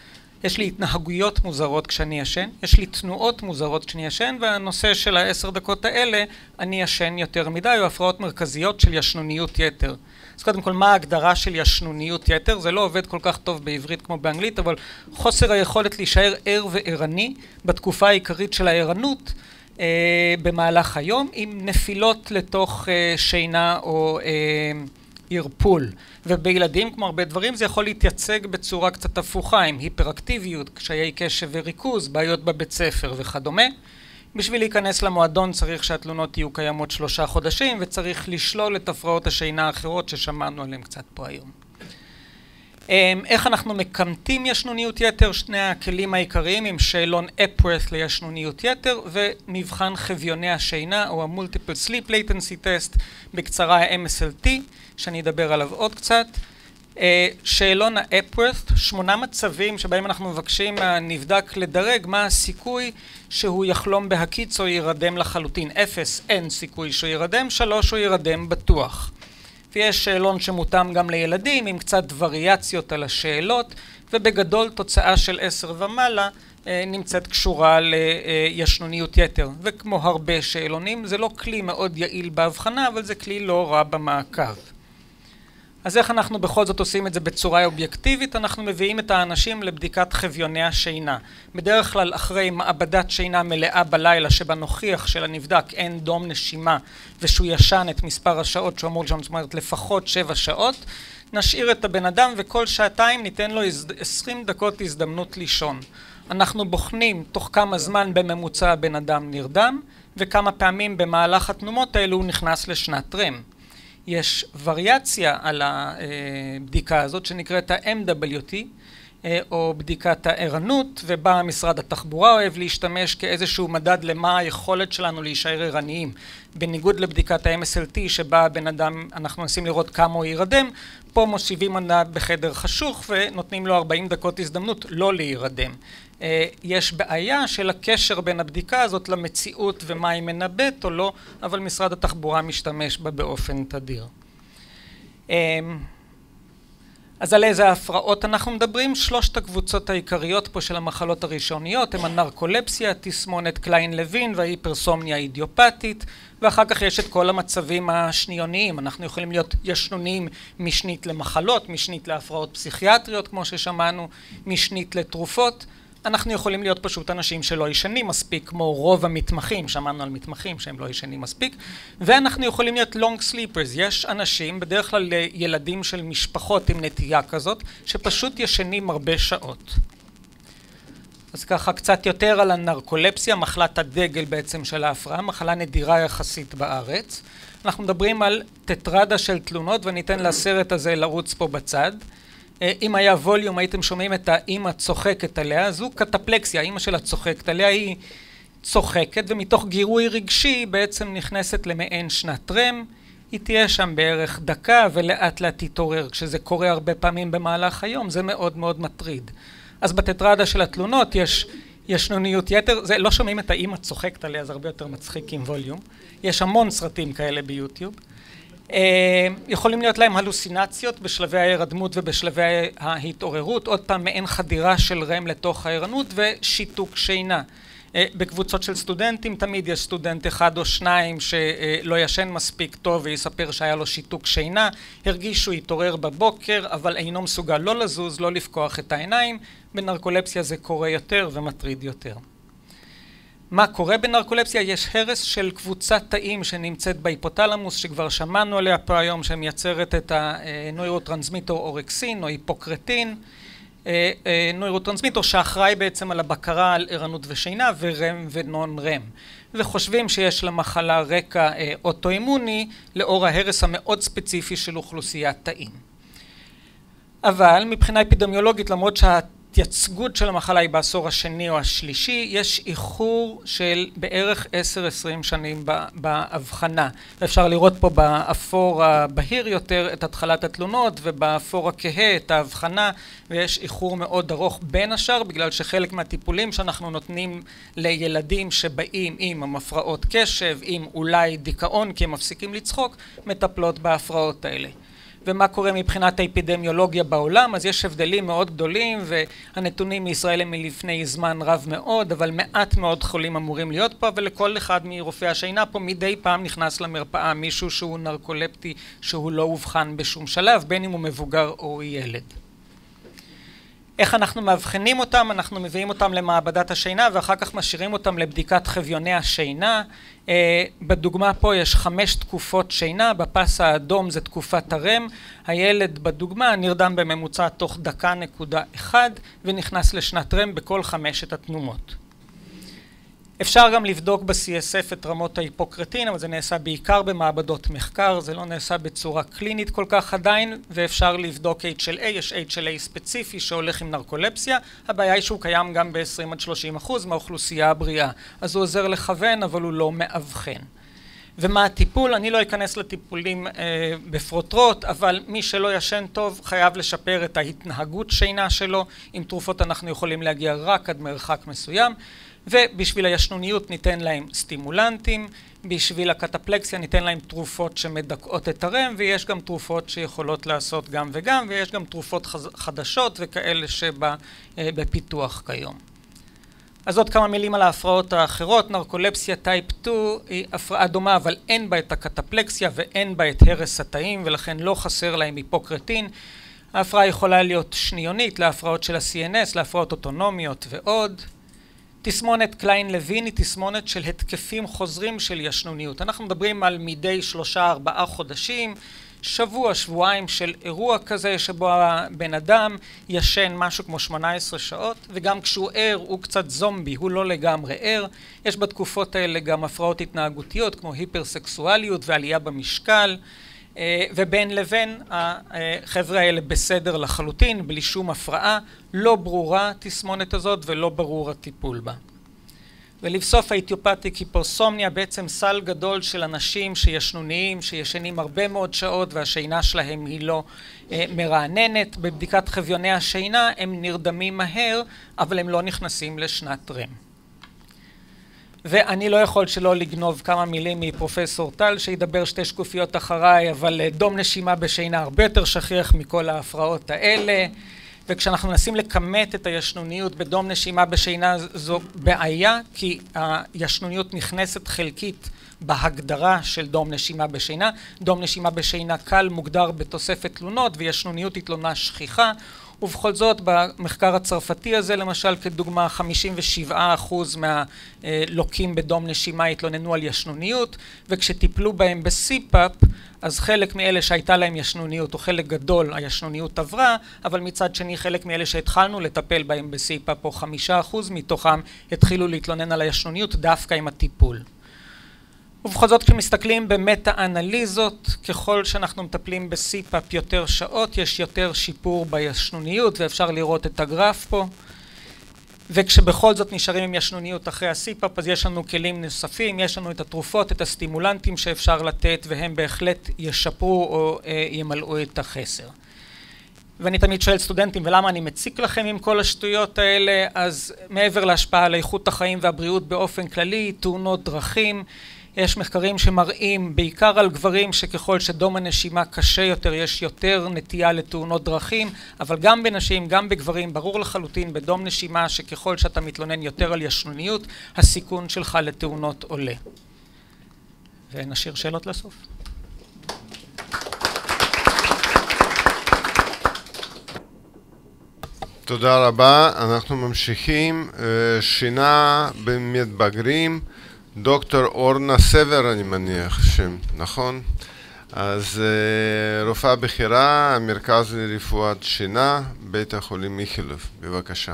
יש לי התנהגויות מוזרות כשאני ישן, יש לי תנועות מוזרות כשאני ישן, והנושא של העשר דקות האלה, אני ישן יותר מדי, או הפרעות מרכזיות של ישנוניות יתר. אז קודם כל, מה ההגדרה של ישנוניות יתר? זה לא עובד כל כך טוב בעברית כמו באנגלית, אבל חוסר היכולת להישאר ער וערני בתקופה העיקרית של הערנות במהלך היום עם נפילות לתוך אה, שינה או אה, ערפול. ובילדים כמו הרבה דברים זה יכול להתייצג בצורה קצת הפוכה עם היפראקטיביות, קשיי קשב וריכוז, בעיות בבית ספר וכדומה. בשביל להיכנס למועדון צריך שהתלונות יהיו קיימות שלושה חודשים וצריך לשלול את הפרעות השינה האחרות ששמענו עליהן קצת פה היום איך אנחנו מקמטים ישנוניות יתר, שני הכלים העיקריים עם שאלון אפוורת' לישנוניות יתר ומבחן חביוני השינה או ה-Multiple Sleep Latency Test, בקצרה ה-MSLT, שאני אדבר עליו עוד קצת. אה, שאלון האפוורת', שמונה מצבים שבהם אנחנו מבקשים מהנבדק לדרג מה הסיכוי שהוא יחלום בהקיץ או יירדם לחלוטין. אפס, אין סיכוי שהוא יירדם, שלוש, הוא יירדם בטוח. ויש שאלון שמותאם גם לילדים עם קצת וריאציות על השאלות ובגדול תוצאה של עשר ומעלה אה, נמצאת קשורה לישנוניות יתר. וכמו הרבה שאלונים זה לא כלי מאוד יעיל בהבחנה אבל זה כלי לא רע במעקב אז איך אנחנו בכל זאת עושים את זה בצורה אובייקטיבית? אנחנו מביאים את האנשים לבדיקת חביוני השינה. בדרך כלל אחרי מעבדת שינה מלאה בלילה שבה נוכיח שלנבדק אין דום נשימה ושהוא ישן את מספר השעות שהוא אמור לשם, זאת אומרת לפחות שבע שעות, נשאיר את הבן אדם וכל שעתיים ניתן לו עשרים דקות הזדמנות לישון. אנחנו בוחנים תוך כמה זמן בממוצע הבן אדם נרדם וכמה פעמים במהלך התנומות האלו הוא נכנס לשנת רם. יש וריאציה על הבדיקה הזאת שנקראת ה-MWT אה, או בדיקת הערנות ובה משרד התחבורה אוהב להשתמש כאיזשהו מדד למה היכולת שלנו להישאר ערניים. בניגוד לבדיקת ה-MSLT שבה הבן אדם אנחנו מנסים לראות כמה הוא יירדם פה מושיבים מדד בחדר חשוך ונותנים לו 40 דקות הזדמנות לא להירדם יש בעיה של הקשר בין הבדיקה הזאת למציאות ומה היא מנבאת או לא אבל משרד התחבורה משתמש בה באופן תדיר. אה, אז על איזה הפרעות אנחנו מדברים? שלושת הקבוצות העיקריות פה של המחלות הראשוניות הם הנרקולפסיה, תסמונת קליין לוין וההיפרסומניה האידיופטית ואחר כך יש את כל המצבים השניוניים, אנחנו יכולים להיות ישנוניים משנית למחלות, משנית להפרעות פסיכיאטריות כמו ששמענו, משנית לתרופות אנחנו יכולים להיות פשוט אנשים שלא ישנים מספיק כמו רוב המתמחים, שמענו על מתמחים שהם לא ישנים מספיק ואנחנו יכולים להיות long sleepers, יש אנשים, בדרך כלל ילדים של משפחות עם נטייה כזאת, שפשוט ישנים הרבה שעות. אז ככה קצת יותר על הנרקולפסיה, מחלת הדגל בעצם של ההפרעה, מחלה נדירה יחסית בארץ. אנחנו מדברים על טטרדה של תלונות וניתן לסרט הזה לרוץ פה בצד. אה, אם היה ווליום הייתם שומעים את האימא צוחקת עליה, זו קטפלקסיה, האימא שלה צוחקת עליה, היא צוחקת ומתוך גירוי רגשי בעצם נכנסת למעין שנת רם, היא תהיה שם בערך דקה ולאט לאט תתעורר, כשזה קורה הרבה פעמים במהלך היום זה מאוד מאוד מטריד. אז בטטרדה של התלונות יש ישנוניות יתר, זה לא שומעים את האימא צוחקת עליה זה הרבה יותר מצחיק עם ווליום, יש המון סרטים כאלה ביוטיוב יכולים להיות להם הלוסינציות בשלבי ההירדמות ובשלבי ההתעוררות, עוד פעם מעין חדירה של רם לתוך הערנות ושיתוק שינה. אה, בקבוצות של סטודנטים תמיד יש סטודנט אחד או שניים שלא ישן מספיק טוב ויספר שהיה לו שיתוק שינה, הרגיש שהוא התעורר בבוקר אבל אינו מסוגל לא לזוז, לא לפקוח את העיניים, בנרקולפסיה זה קורה יותר ומטריד יותר. מה קורה בנרקולפסיה? יש הרס של קבוצת תאים שנמצאת בהיפותלמוס שכבר שמענו עליה פה היום שמייצרת את הנוירוטרנסמיטור אורקסין או היפוקרטין. אה, אה, נוירוטרנסמיטור שאחראי בעצם על הבקרה על ערנות ושינה ורם ונון רם. וחושבים שיש למחלה רקע אה, אוטואימוני לאור ההרס המאוד ספציפי של אוכלוסיית תאים. אבל מבחינה אפידמיולוגית למרות שה... ההתייצגות של המחלה היא בעשור השני או השלישי, יש איחור של בערך עשר עשרים שנים בהבחנה. ואפשר לראות פה באפור הבהיר יותר את התחלת התלונות ובאפור הכהה את ההבחנה ויש איחור מאוד ארוך בין השאר בגלל שחלק מהטיפולים שאנחנו נותנים לילדים שבאים עם הפרעות קשב, עם אולי דיכאון כי הם מפסיקים לצחוק, מטפלות בהפרעות האלה. ומה קורה מבחינת האפידמיולוגיה בעולם, אז יש הבדלים מאוד גדולים והנתונים מישראל הם מלפני זמן רב מאוד, אבל מעט מאוד חולים אמורים להיות פה, ולכל אחד מרופאי השינה פה מדי פעם נכנס למרפאה מישהו שהוא נרקולפטי שהוא לא אובחן בשום שלב, בין אם הוא מבוגר או ילד. איך אנחנו מאבחנים אותם? אנחנו מביאים אותם למעבדת השינה ואחר כך משאירים אותם לבדיקת חביוני השינה. אה, בדוגמה פה יש חמש תקופות שינה, בפס האדום זה תקופת הרם, הילד בדוגמה נרדם בממוצע תוך דקה נקודה אחד ונכנס לשנת רם בכל חמשת התנומות. אפשר גם לבדוק ב-CSF את רמות ההיפוקרטין, אבל זה נעשה בעיקר במעבדות מחקר, זה לא נעשה בצורה קלינית כל כך עדיין, ואפשר לבדוק HLA, יש HLA ספציפי שהולך עם נרקולפסיה, הבעיה היא שהוא קיים גם ב-20 עד 30 אחוז מהאוכלוסייה הבריאה, אז הוא עוזר לכוון אבל הוא לא מאבחן. ומה הטיפול? אני לא אכנס לטיפולים אה, בפרוטרוט, אבל מי שלא ישן טוב חייב לשפר את ההתנהגות שינה שלו, עם תרופות אנחנו יכולים להגיע רק עד מרחק מסוים. ובשביל הישנוניות ניתן להם סטימולנטים, בשביל הקטפלקסיה ניתן להם תרופות שמדכאות את הרם, ויש גם תרופות שיכולות לעשות גם וגם, ויש גם תרופות חדשות וכאלה שבפיתוח כיום. אז עוד כמה מילים על ההפרעות האחרות, נרקולפסיה type 2 היא הפרעה דומה אבל אין בה את הקטפלקסיה ואין בה את הרס התאים ולכן לא חסר להם היפוקרטין. ההפרעה יכולה להיות שניונית להפרעות של ה-CNS, להפרעות אוטונומיות ועוד. תסמונת קליין לוין היא תסמונת של התקפים חוזרים של ישנוניות. אנחנו מדברים על מדי שלושה ארבעה חודשים, שבוע שבועיים של אירוע כזה שבו הבן אדם ישן משהו כמו שמונה עשרה שעות וגם כשהוא ער הוא קצת זומבי, הוא לא לגמרי ער. יש בתקופות האלה גם הפרעות התנהגותיות כמו היפרסקסואליות ועלייה במשקל. ובין לבין החבר'ה האלה בסדר לחלוטין, בלי שום הפרעה, לא ברורה התסמונת הזאת ולא ברור הטיפול בה. ולבסוף האיטיופטיק היפרסומניה בעצם סל גדול של אנשים שישנוניים, שישנים הרבה מאוד שעות והשינה שלהם היא לא מרעננת, בבדיקת חביוני השינה הם נרדמים מהר אבל הם לא נכנסים לשנת רם. ואני לא יכול שלא לגנוב כמה מילים מפרופסור טל שידבר שתי שקופיות אחריי אבל דום נשימה בשינה הרבה יותר שכיח מכל ההפרעות האלה. וכשאנחנו מנסים לכמת את הישנוניות בדום נשימה בשינה זו בעיה כי הישנוניות נכנסת חלקית בהגדרה של דום נשימה בשינה, דום נשימה בשינה קל מוגדר בתוספת תלונות וישנוניות היא תלונה שכיחה ובכל זאת במחקר הצרפתי הזה למשל כדוגמה 57 אחוז מהלוקים בדום נשימה התלוננו על ישנוניות וכשטיפלו בהם בסיפאפ אז חלק מאלה שהייתה להם ישנוניות או חלק גדול הישנוניות עברה אבל מצד שני חלק מאלה שהתחלנו לטפל בהם בסיפאפ או חמישה אחוז מתוכם התחילו להתלונן על הישנוניות דווקא עם הטיפול ובכל זאת כשמסתכלים במטה אנליזות ככל שאנחנו מטפלים בסיפאפ יותר שעות יש יותר שיפור בישנוניות ואפשר לראות את הגרף פה. וכשבכל זאת נשארים עם ישנוניות אחרי הסיפאפ אז יש לנו כלים נוספים יש לנו את התרופות את הסטימולנטים שאפשר לתת והם בהחלט ישפרו או ימלאו את החסר. ואני תמיד שואל סטודנטים ולמה אני מציק לכם עם כל השטויות האלה? אז מעבר להשפעה על איכות החיים והבריאות באופן כללי תאונות דרכים יש מחקרים שמראים בעיקר על גברים שככל שדום הנשימה קשה יותר יש יותר נטייה לתאונות דרכים אבל גם בנשים גם בגברים ברור לחלוטין בדום נשימה שככל שאתה מתלונן יותר על ישנוניות הסיכון שלך לתאונות עולה. ונשאיר שאלות לסוף. תודה רבה, אנחנו ממשיכים, שינה במתבגרים דוקטור אורנה סבר אני מניח שם, נכון? אז רופאה בכירה, המרכז לרפואת שינה, בית החולים איכילוב, בבקשה.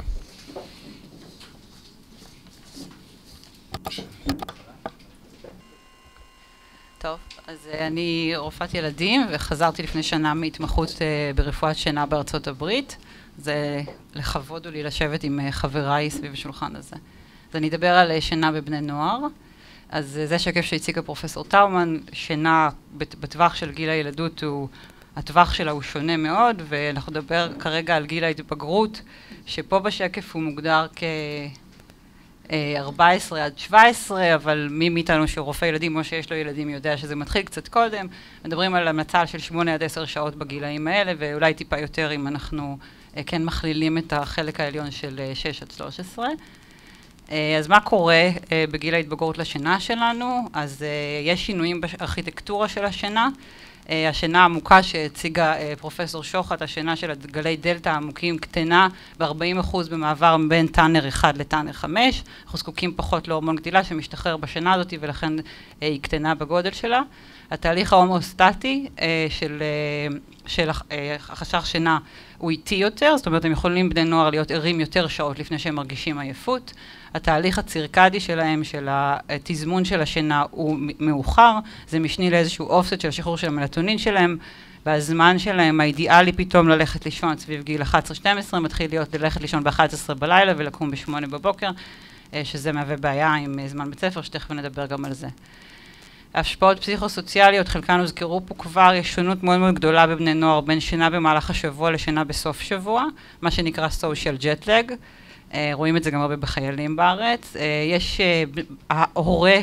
טוב, אז אני רופאת ילדים וחזרתי לפני שנה מהתמחות ברפואת שינה בארצות הברית. זה לכבוד הוא לי לשבת עם חבריי סביב השולחן הזה. אז אני אדבר על שינה בבני נוער. אז זה שקף שהציגה פרופסור טאומן, שינה בטווח של גיל הילדות הוא, הטווח שלה הוא שונה מאוד ואנחנו נדבר כרגע על גיל ההתבגרות שפה בשקף הוא מוגדר כ-14 עד 17 אבל מי מאיתנו שהוא רופא ילדים או שיש לו ילדים יודע שזה מתחיל קצת קודם. מדברים על המלצה של 8 עד 10 שעות בגילאים האלה ואולי טיפה יותר אם אנחנו כן מכלילים את החלק העליון של 6 עד 13 אז מה קורה בגיל ההתבגרות לשינה שלנו? אז יש שינויים בארכיטקטורה של השינה. השינה העמוקה שהציגה פרופסור שוחט, השינה של גלי דלתא העמוקים קטנה ב-40% במעבר בין טאנר 1 לטאנר 5. אנחנו זקוקים פחות להורמון גדילה שמשתחרר בשינה הזאת ולכן היא קטנה בגודל שלה. התהליך ההומוסטטי של החסך שינה הוא איטי יותר, זאת אומרת הם יכולים בני נוער להיות ערים יותר שעות לפני שהם מרגישים עייפות. התהליך הצירקדי שלהם, של התזמון של השינה הוא מאוחר, זה משני לאיזשהו אופסט של השחרור של המלטונין שלהם והזמן שלהם האידיאלי פתאום ללכת לישון סביב גיל 11-12 מתחיל להיות ללכת לישון ב-11 בלילה ולקום ב-8 בבוקר שזה מהווה בעיה עם זמן בית ספר שתכף נדבר גם על זה. השפעות פסיכוסוציאליות, חלקן הוזכרו פה כבר, יש שונות מאוד מאוד גדולה בבני נוער בין שינה במהלך השבוע לשינה בסוף שבוע, מה שנקרא social jet lag, רואים את זה גם הרבה בחיילים בארץ, יש, ההורה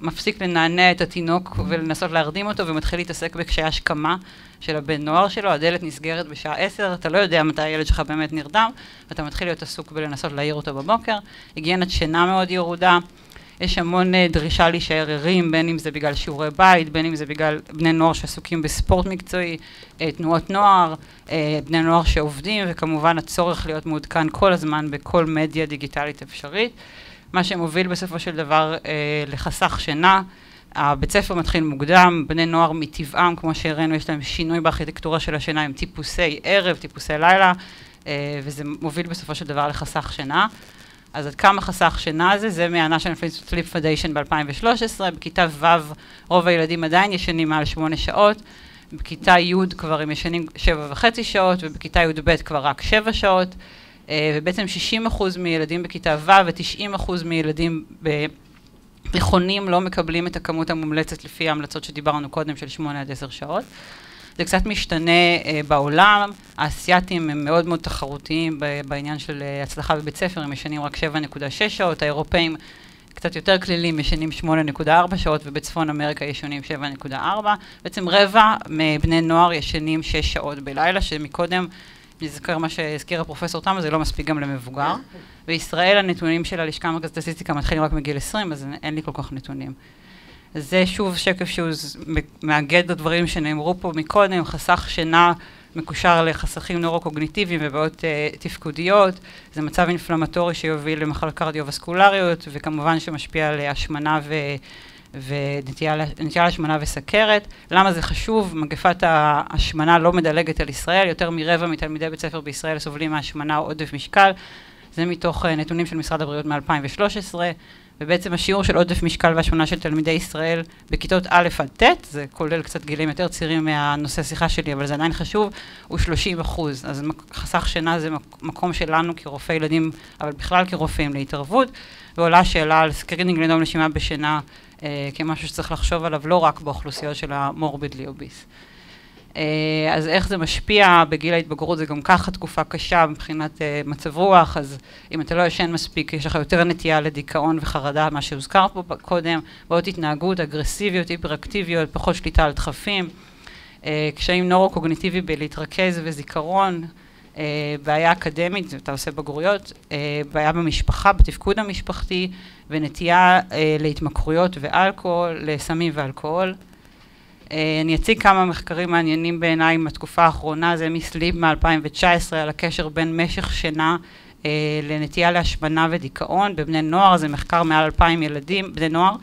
מפסיק לנענע את התינוק ולנסות להרדים אותו ומתחיל להתעסק בקשיי השכמה של הבן נוער שלו, הדלת נסגרת בשעה עשר, אתה לא יודע מתי הילד שלך באמת נרדם ואתה מתחיל להיות עסוק בלנסות להעיר אותו בבוקר, היגיינת שינה מאוד ירודה יש המון דרישה להישאר ערים, בין אם זה בגלל שיעורי בית, בין אם זה בגלל בני נוער שעסוקים בספורט מקצועי, תנועות נוער, בני נוער שעובדים וכמובן הצורך להיות מעודכן כל הזמן בכל מדיה דיגיטלית אפשרית, מה שמוביל בסופו של דבר לחסך שינה, הבית ספר מתחיל מוקדם, בני נוער מטבעם כמו שהראינו יש להם שינוי בארכיטקטורה של השינה עם טיפוסי ערב, טיפוסי לילה וזה מוביל בסופו של דבר לחסך שינה אז עד כמה חסך שינה זה, זה מה-National Sleep Foundation ב-2013, בכיתה ו' רוב הילדים עדיין ישנים מעל שמונה שעות. בכיתה י' כבר הם ישנים שבע וחצי שעות, ובכיתה י"ב כבר רק שבע שעות, ובעצם 60% מילדים בכיתה ו' ו-90% מילדים בתיכונים לא מקבלים את הכמות המומלצת לפי ההמלצות שדיברנו קודם של 8 עד 10 שעות. זה קצת משתנה uh, בעולם, האסייתים הם מאוד מאוד תחרותיים בעניין של uh, הצלחה בבית ספר, הם ישנים רק 7.6 שעות, האירופאים קצת יותר כלילים ישנים 8.4 שעות ובצפון אמריקה ישנים 7.4, בעצם רבע מבני נוער ישנים 6 שעות בלילה, שמקודם נזכר מה שהזכיר הפרופסור תמה, זה לא מספיק גם למבוגר. בישראל הנתונים של הלשכה המרכזית הסטטיסטיקה מתחילים רק מגיל 20, אז אין לי כל כך נתונים. זה שוב שקף שהוא מאגד את הדברים שנאמרו פה מקודם, חסך שינה מקושר לחסכים נוירו-קוגניטיביים ובעיות uh, תפקודיות, זה מצב אינפלמטורי שיוביל למחלות קרדיו-וסקולריות וכמובן שמשפיע על השמנה ו... ונטייה להשמנה וסכרת. למה זה חשוב? מגפת ההשמנה לא מדלגת על ישראל, יותר מרבע מתלמידי בית ספר בישראל סובלים מהשמנה או עודף משקל. זה מתוך uh, נתונים של משרד הבריאות מ-2013. ובעצם השיעור של עודף משקל והשמנה של תלמידי ישראל בכיתות א' עד ט', זה כולל קצת גילים יותר צעירים מהנושא השיחה שלי, אבל זה עדיין חשוב, הוא 30 אחוז. אז חסך שינה זה מקום שלנו כרופאי ילדים, אבל בכלל כרופאים להתערבות, ועולה שאלה על screening לדום נשימה בשינה אה, כמשהו שצריך לחשוב עליו לא רק באוכלוסיות של ה morbidly obese. אה, אז איך זה משפיע בגיל ההתבגרות, זה גם ככה תקופה קשה מבחינת אה, מצב רוח, אז אם אתה לא ישן מספיק, יש לך יותר נטייה לדיכאון וחרדה, מה שהוזכר פה קודם, בעיות התנהגות, אגרסיביות, היפראקטיביות, פחות שליטה על דחפים, אה, קשיים נורו-קוגניטיבי בלהתרכז וזיכרון, בעיה אקדמית, אתה עושה בגרויות, בעיה במשפחה, בתפקוד המשפחתי, ונטייה להתמכרויות ואלכוהול, לסמים ואלכוהול. אה, אני אציג כמה מחקרים מעניינים בעיניי מהתקופה האחרונה, זה מסליב מ-2019 על הקשר בין משך שינה אה, לנטייה להשמנה ודיכאון. בבני נוער, זה מחקר מעל 2,000 ילדים, בני נוער,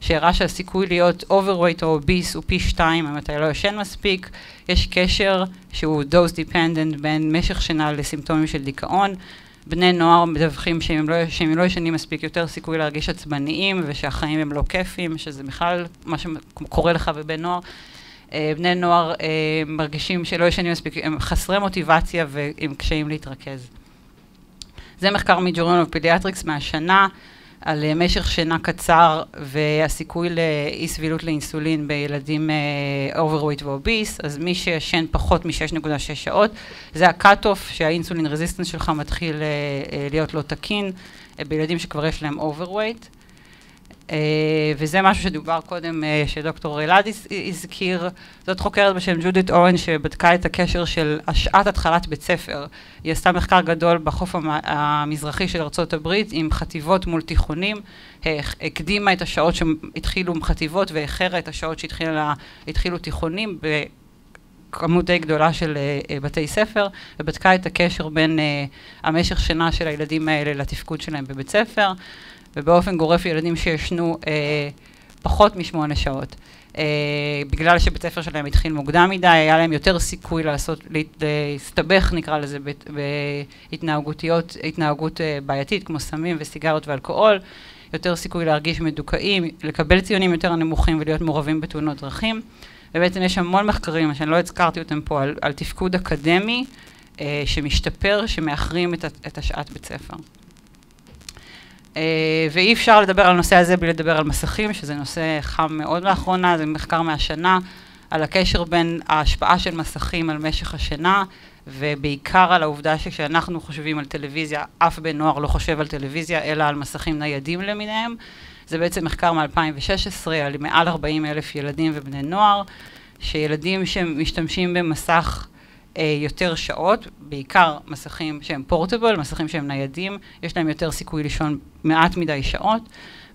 שהראה שהסיכוי להיות overweight או obese הוא פי שתיים אם אתה לא ישן מספיק, יש קשר שהוא dose dependent בין משך שינה לסימפטומים של דיכאון, בני נוער מדווחים שאם לא, שהם לא ישנים מספיק יותר סיכוי להרגיש עצבניים ושהחיים הם לא כיפים, שזה בכלל מה שקורה לך בבן נוער. אה, בני נוער אה, מרגישים שלא ישנים מספיק, הם חסרי מוטיבציה ועם קשיים להתרכז. זה מחקר מ Journal of Pediatrics מהשנה. על אה, משך שינה קצר והסיכוי לאי סבילות לאינסולין בילדים overweight ו obese, אז מי שישן פחות מ-6.6 שעות, זה ה cut-off שה insulin resistance שלך מתחיל uh, להיות לא תקין, uh, בילדים שכבר יש להם overweight. Uh, וזה משהו שדובר קודם, uh, שדוקטור אלעד הזכיר, זאת חוקרת בשם ג'ודית אוונס שבדקה את הקשר של השעת התחלת בית ספר. היא עשתה מחקר גדול בחוף המזרחי של ארה"ב עם חטיבות מול תיכונים, הקדימה את השעות שהתחילו עם חטיבות ואיחרה את השעות שהתחילו תיכונים כמות די גדולה של uh, בתי ספר, ובדקה את הקשר בין uh, המשך שינה של הילדים האלה לתפקוד שלהם בבית ספר. ובאופן גורף ילדים שישנו אה, פחות משמונה שעות. אה, בגלל שבית ספר שלהם התחיל מוקדם מדי, היה להם יותר סיכוי לעשות, להסתבך נקרא לזה בהתנהגותיות, התנהגות אה, בעייתית כמו סמים וסיגריות ואלכוהול, יותר סיכוי להרגיש מדוכאים, לקבל ציונים יותר נמוכים ולהיות מעורבים בתאונות דרכים. ובעצם יש המון מחקרים, שאני לא הזכרתי אותם פה, על, על תפקוד אקדמי אה, שמשתפר, שמאחרים את, את השעת בית ספר. אה, ואי אפשר לדבר על הנושא הזה בלי לדבר על מסכים, שזה נושא חם מאוד לאחרונה, זה מחקר מהשנה, על הקשר בין ההשפעה של מסכים על משך השינה, ובעיקר על העובדה שכשאנחנו חושבים על טלוויזיה, אף בן נוער לא חושב על טלוויזיה, אלא על מסכים ניידים למיניהם. זה בעצם מחקר מ-2016 על מעל 40 אלף ילדים ובני נוער, שילדים שמשתמשים במסך יותר שעות, בעיקר מסכים שהם פורטבל, מסכים שהם ניידים, יש להם יותר סיכוי לישון מעט מדי שעות,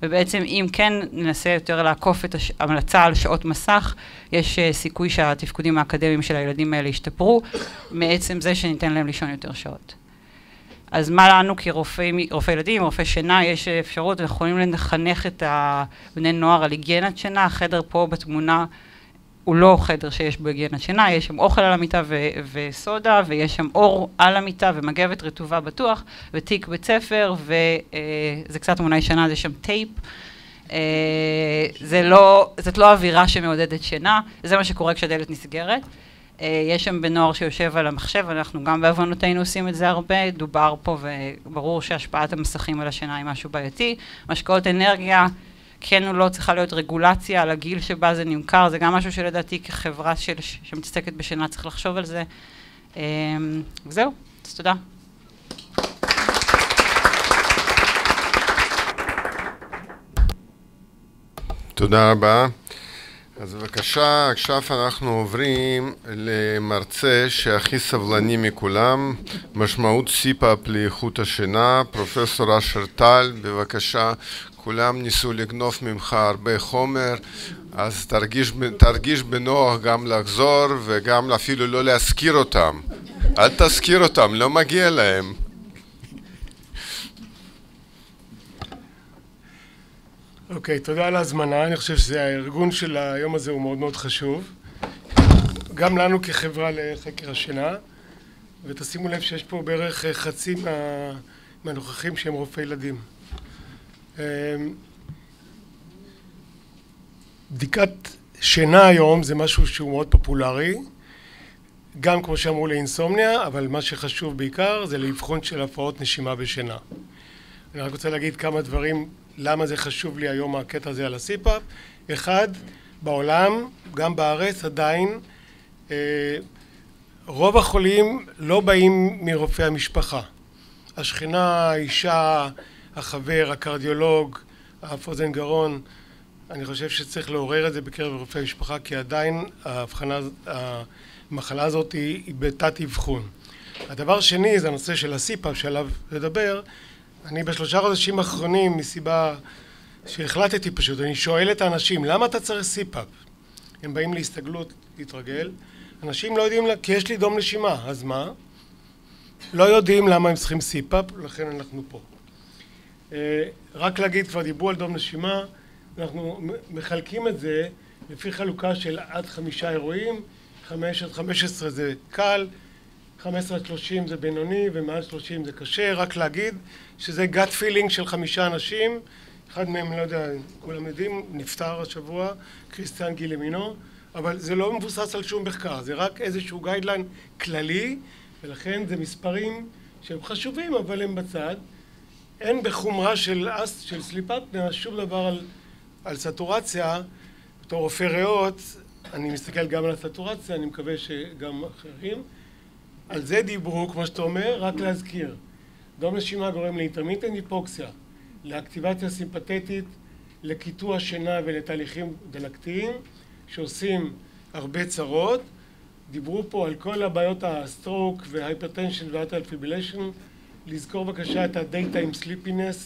ובעצם אם כן ננסה יותר לעקוף את ההמלצה על שעות מסך, יש uh, סיכוי שהתפקודים האקדמיים של הילדים האלה ישתפרו, מעצם זה שניתן להם לישון יותר שעות. אז מה לנו כרופאי ילדים, רופאי שינה, יש אפשרות, אנחנו יכולים לחנך את הבני נוער על היגיינת שינה, החדר פה בתמונה הוא לא חדר שיש בו היגיינת שינה, יש שם אוכל על המיטה ו- וסודה, ויש שם אור על המיטה ומגבת רטובה בטוח, ותיק בית ספר, וזה אה, קצת תמונה ישנה, זה שם טייפ. זה לא, זאת לא אווירה שמעודדת שינה, זה מה שקורה כשהדלת נסגרת. יש שם בן נוער שיושב על המחשב, אנחנו גם בעוונותינו עושים את זה הרבה, דובר פה וברור שהשפעת המסכים על השינה היא משהו בעייתי. משקאות אנרגיה, כן או לא צריכה להיות רגולציה על הגיל שבה זה נמכר, זה גם משהו שלדעתי כחברה של, שמתעסקת בשינה צריך לחשוב על זה. וזהו, אז תודה. תודה רבה. אז בבקשה, עכשיו אנחנו עוברים למרצה שהכי סבלני מכולם, משמעות סיפאפ לאיכות השינה, פרופסור אשר טל, בבקשה, כולם ניסו לגנוב ממך הרבה חומר, אז תרגיש, תרגיש בנוח גם לחזור וגם אפילו לא להזכיר אותם. אל תזכיר אותם, לא מגיע להם. אוקיי, okay, תודה על ההזמנה. אני חושב שהארגון של היום הזה הוא מאוד מאוד חשוב. גם לנו כחברה לחקר השינה, ותשימו לב שיש פה בערך חצי מה... מהנוכחים שהם רופאי ילדים. אמ, בדיקת שינה היום זה משהו שהוא מאוד פופולרי, גם כמו שאמרו לאינסומניה, אבל מה שחשוב בעיקר זה לאבחון של הפרעות נשימה בשינה. אני רק רוצה להגיד כמה דברים למה זה חשוב לי היום הקטע הזה על הסיפאפ. אחד, בעולם, גם בארץ עדיין, אה, רוב החולים לא באים מרופאי המשפחה. השכנה, האישה, החבר, הקרדיולוג, אף אוזן גרון, אני חושב שצריך לעורר את זה בקרב רופאי המשפחה כי עדיין ההבחנה, המחלה הזאת היא, היא בתת אבחון. הדבר שני זה הנושא של ה CPAP שעליו לדבר אני בשלושה חודשים האחרונים מסיבה שהחלטתי פשוט, אני שואל את האנשים למה אתה צריך CPAP? הם באים להסתגלות, להתרגל, אנשים לא יודעים, כי יש לי דום נשימה, אז מה? לא יודעים למה הם צריכים CPAP, לכן אנחנו פה. אה, רק להגיד, כבר דיברו על דום נשימה, אנחנו מחלקים את זה לפי חלוקה של עד חמישה אירועים, חמש עד חמש עשרה זה קל, חמש עד שלושים זה בינוני ומעל שלושים זה קשה, רק להגיד שזה gut feeling של חמישה אנשים, אחד מהם, לא יודע, כולם יודעים, נפטר השבוע, כריסטיאן גילמינו, אבל זה לא מבוסס על שום מחקר, זה רק איזשהו guideline כללי, ולכן זה מספרים שהם חשובים, אבל הם בצד. אין בחומרה של, של סליפפניה שום דבר על, על סטורציה. בתור רופא ריאות, אני מסתכל גם על הסטורציה, אני מקווה שגם אחרים. על זה דיברו, כמו שאתה אומר, רק להזכיר. דום נשימה גורם לאינטרמיטנט היפוקסיה, לאקטיבציה סימפתטית, לקיטוע שינה ולתהליכים דלקתיים שעושים הרבה צרות. דיברו פה על כל הבעיות הסטרוק וההיפרטנשן והאטל. לזכור בבקשה את ה-daytime sleepiness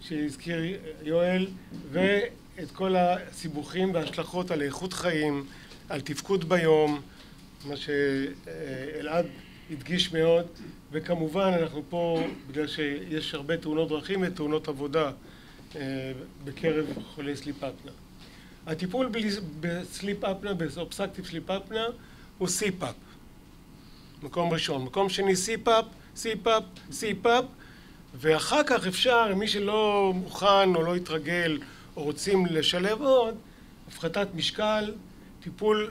שהזכיר יואל ואת כל הסיבוכים וההשלכות על איכות חיים, על תפקוד ביום, מה שאלעד הדגיש מאוד וכמובן אנחנו פה בגלל שיש הרבה תאונות דרכים ותאונות עבודה אה, בקרב חולי sleep apnea. הטיפול ב sleep apnea, ב obstructive sleep apnea הוא CPAP מקום ראשון. מקום שני CPAP, CPAP, CPAP ואחר כך אפשר, מי שלא מוכן או לא התרגל או רוצים לשלב עוד, הפחתת משקל, טיפול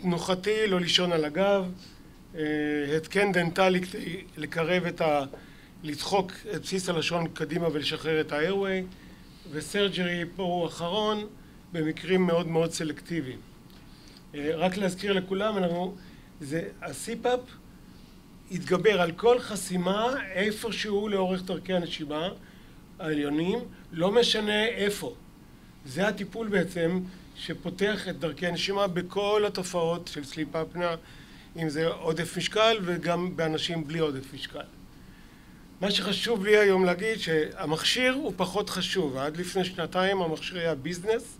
תנוחתי, לא לישון על הגב אה, התקן דנטלי לקרב את ה... לדחוק את בסיס הלשון קדימה ולשחרר את ה-airway וסרג'רי פה הוא אחרון במקרים מאוד מאוד סלקטיביים. אה, רק להזכיר לכולם, אנחנו, זה, הסיפאפ התגבר על כל חסימה איפשהו לאורך דרכי הנשימה העליונים, לא משנה איפה. זה הטיפול בעצם שפותח את דרכי הנשימה בכל התופעות של סליפ אפנה אם זה עודף משקל וגם באנשים בלי עודף משקל. מה שחשוב לי היום להגיד שהמכשיר הוא פחות חשוב. עד לפני שנתיים המכשיר היה business,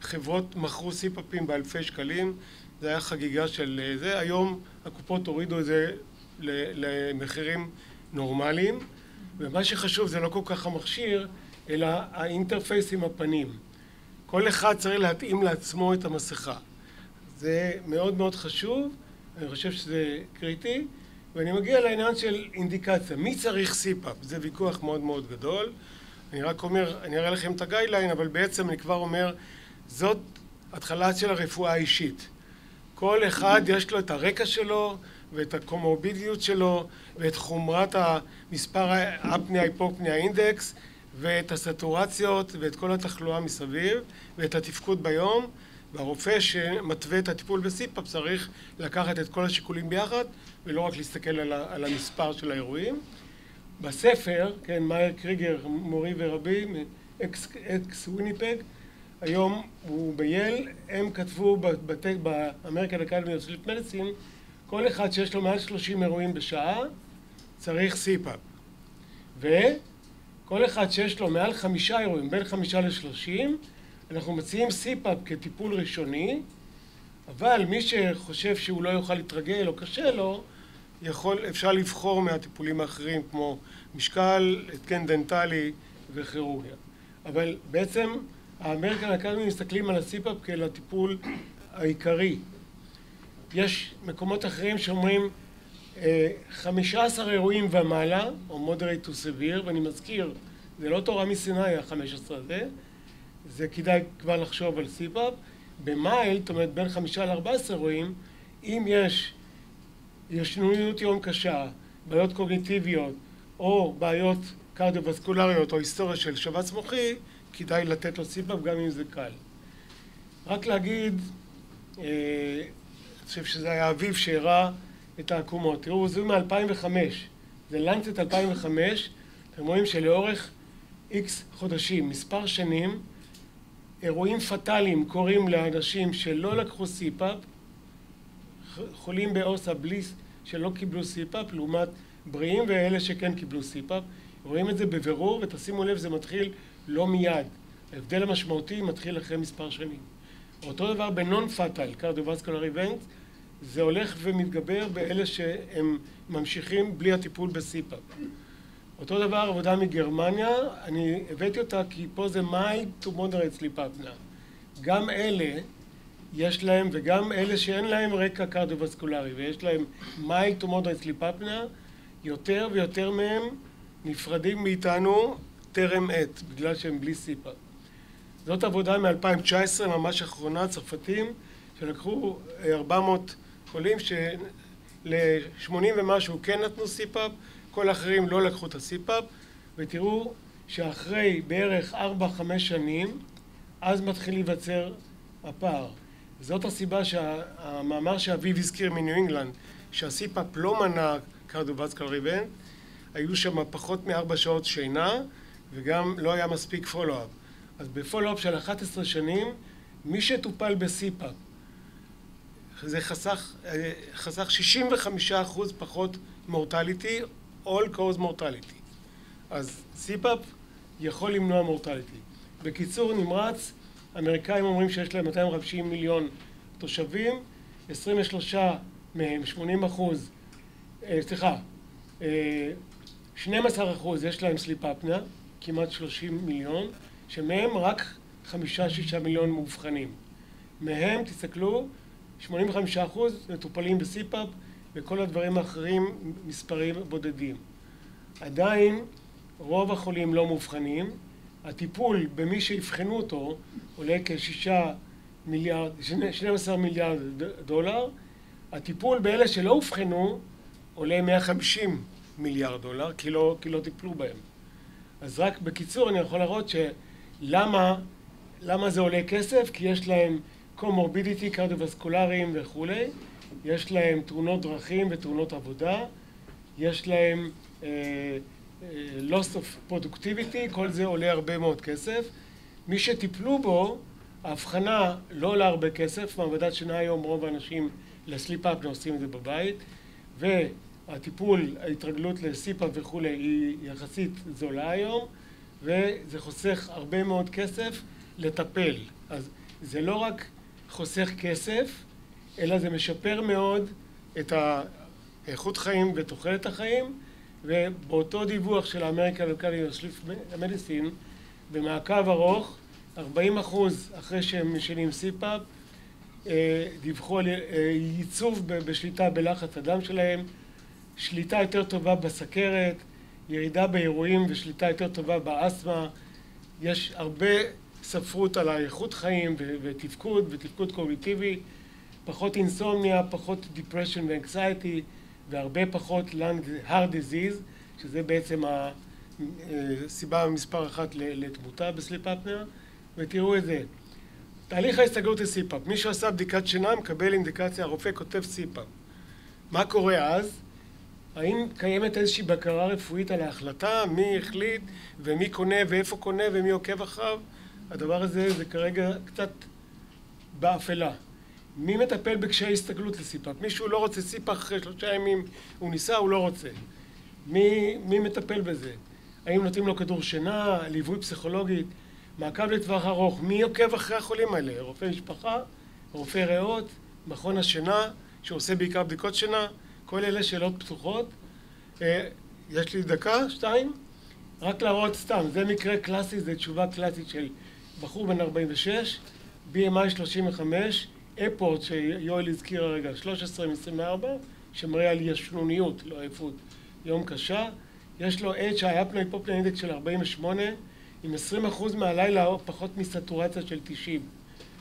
חברות מכרו סיפאפים באלפי שקלים, זה היה חגיגה של זה, היום הקופות הורידו את זה למחירים נורמליים, ומה שחשוב זה לא כל כך המכשיר, אלא ה interface עם הפנים. כל אחד צריך להתאים לעצמו את המסכה. זה מאוד מאוד חשוב. אני חושב שזה קריטי, ואני מגיע לעניין של אינדיקציה. מי צריך CPAP? זה ויכוח מאוד מאוד גדול. אני רק אומר, אני אראה לכם את ה guideline, אבל בעצם אני כבר אומר, זאת התחלה של הרפואה האישית. כל אחד יש לו את הרקע שלו ואת הקומורבידיות שלו ואת חומרת המספר ה apnea hypopnea index ואת הסטורציות ואת כל התחלואה מסביב ואת התפקוד ביום והרופא שמתווה את הטיפול ב CPAP צריך לקחת את כל השיקולים ביחד ולא רק להסתכל על המספר של האירועים. בספר, כן, מאיר קריגר, מורי ורבי, אקס וויניפג, היום הוא בייל, הם כתבו ב American Academy Sleep Medicine, כל אחד שיש לו מעל 30 אירועים בשעה צריך CPAP. וכל אחד שיש לו מעל חמישה אירועים, בין חמישה לשלושים, אנחנו מציעים CPAP כטיפול ראשוני, אבל מי שחושב שהוא לא יוכל להתרגל או קשה לו, יכול, אפשר לבחור מהטיפולים האחרים כמו משקל, התקן דנטלי וכירורגיה. אבל בעצם ה American Academy מסתכלים על ה CPAP כאל הטיפול העיקרי. יש מקומות אחרים שאומרים חמישה עשר אירועים ומעלה, או moderate to severe, ואני מזכיר, זה לא תורה מסיני החמש עשרה הזה, זה כדאי כבר לחשוב על CPAP. ב mild, זאת אומרת בין חמישה לארבע עשרה אירועים, אם יש ישנוניות יום קשה, בעיות קוגניטיביות, או בעיות קרדיו-וסקולריות, או היסטוריה של שבץ מוחי, כדאי לתת לו CPAP גם אם זה קל. רק להגיד, אה, חושב שזה היה אביב שהראה את העקומות. תראו, זה מ-2005, זה Lancet 2005, אתם רואים שלאורך איקס חודשים, מספר שנים, אירועים פטאליים קורים לאנשים שלא לקחו CPAP, חולים ב OSA בלי, שלא קיבלו CPAP, לעומת בריאים ואלה שכן קיבלו CPAP. רואים את זה בבירור, ותשימו לב, זה מתחיל לא מיד. ההבדל המשמעותי מתחיל אחרי מספר שנים. אותו דבר בנון פאטל, קרדיו-וסקולר איבנט, זה הולך ומתגבר באלה שהם ממשיכים בלי הטיפול בסיפאפ. אותו דבר עבודה מגרמניה, אני הבאתי אותה כי פה זה to moderate sleep apnea. גם אלה יש להם, וגם אלה שאין להם רקע קרדיו-וסקולרי ויש להם to moderate sleep apnea, יותר ויותר מהם נפרדים מאיתנו טרם עת, בגלל שהם בלי CPAP. זאת עבודה מ-2019, ממש אחרונה, צרפתים, שלקחו 400 חולים של-80 ומשהו כן נתנו CPAP, כל האחרים לא לקחו את ה CPAP, ותראו שאחרי בערך 4-5 שנים, אז מתחיל להיווצר הפער. זאת הסיבה שהמאמר שאביב הזכיר מ New England, שה CPAP לא מנע cardiovascular event, היו שם פחות מארבע שעות שינה, וגם לא היה מספיק follow-up. אז ב follow-up של 11 שנים, מי שטופל ב CPAP, זה חסך, חסך 65% פחות mortality, all cause mortality. אז CPAP יכול למנוע mortality. בקיצור נמרץ, האמריקאים אומרים שיש להם 250 מיליון תושבים, 23 מהם, 80 אחוז, סליחה, 12 אחוז יש להם סליפ-אפניה, כמעט 30 מיליון, שמהם רק 5-6 מיליון מאובחנים. מהם, תסתכלו, 85 אחוז מטופלים בסיפאפ וכל הדברים האחרים מספרים בודדים. עדיין רוב החולים לא מאובחנים, הטיפול במי שיבחנו אותו עולה כשישה מיליארד, 12 מיליארד דולר, הטיפול באלה שלא אובחנו עולה 150 מיליארד דולר, כי לא, כי לא טיפלו בהם. אז רק בקיצור אני יכול להראות שלמה למה זה עולה כסף? כי יש להם קומורבידיטי, קרדיו-וסקולריים וכולי, יש להם תאונות דרכים ותאונות עבודה, יש להם uh, uh, loss of productivity, כל זה עולה הרבה מאוד כסף. מי שטיפלו בו, ההבחנה לא עולה הרבה כסף, מעבדת שינה היום רוב האנשים לסליפ-אפ עושים את זה בבית, והטיפול, ההתרגלות לסיפאפ וכולי היא יחסית זולה היום, וזה חוסך הרבה מאוד כסף לטפל. אז זה לא רק חוסך כסף, אלא זה משפר מאוד את האיכות חיים ותוחלת החיים, ובאותו דיווח של Academy of Sleep Medicine, במעקב ארוך, 40 אחוז אחרי שהם משנים סיפאפ, דיווחו על ייצוב בשליטה בלחץ הדם שלהם, שליטה יותר טובה בסכרת, ירידה באירועים ושליטה יותר טובה באסתמה, יש הרבה ספרות על האיכות חיים ותפקוד ותפקוד קוגניטיבי, פחות אינסומניה, פחות depression ו anxiety והרבה פחות lung heart disease שזה בעצם הסיבה מספר אחת לתמותה ב sleep apnea ותראו את זה. תהליך ההסתגלות ל CPAP. מי שעשה בדיקת שינה מקבל אינדיקציה הרופא כותב CPAP. מה קורה אז? האם קיימת איזושהי בקרה רפואית על ההחלטה? מי החליט ומי קונה ואיפה קונה ומי עוקב אחריו הדבר הזה זה כרגע קצת באפלה מי מטפל בקשיי הסתגלות לסיפאפ? מישהו לא רוצה סיפאפ אחרי שלושה ימים הוא ניסה הוא לא רוצה מי, מי מטפל בזה? האם נותנים לו כדור שינה, ליווי פסיכולוגית, מעקב לטווח ארוך, מי עוקב אחרי החולים האלה? רופא משפחה, רופא ריאות, מכון השינה שעושה בעיקר בדיקות שינה, כל אלה שאלות פתוחות. אה, יש לי דקה, שתיים? רק להראות סתם, זה מקרה קלאסי, זו תשובה קלאסית של בחור בן 46, BMI 35, אפורט שיואל הזכיר הרגע, 13 עם 24, שמראה על ישנוניות, לא עייפות, יום קשה, יש לו H, הפנוי פופלן אינדקס של 48, עם 20% מהלילה פחות מסטורציה של 90.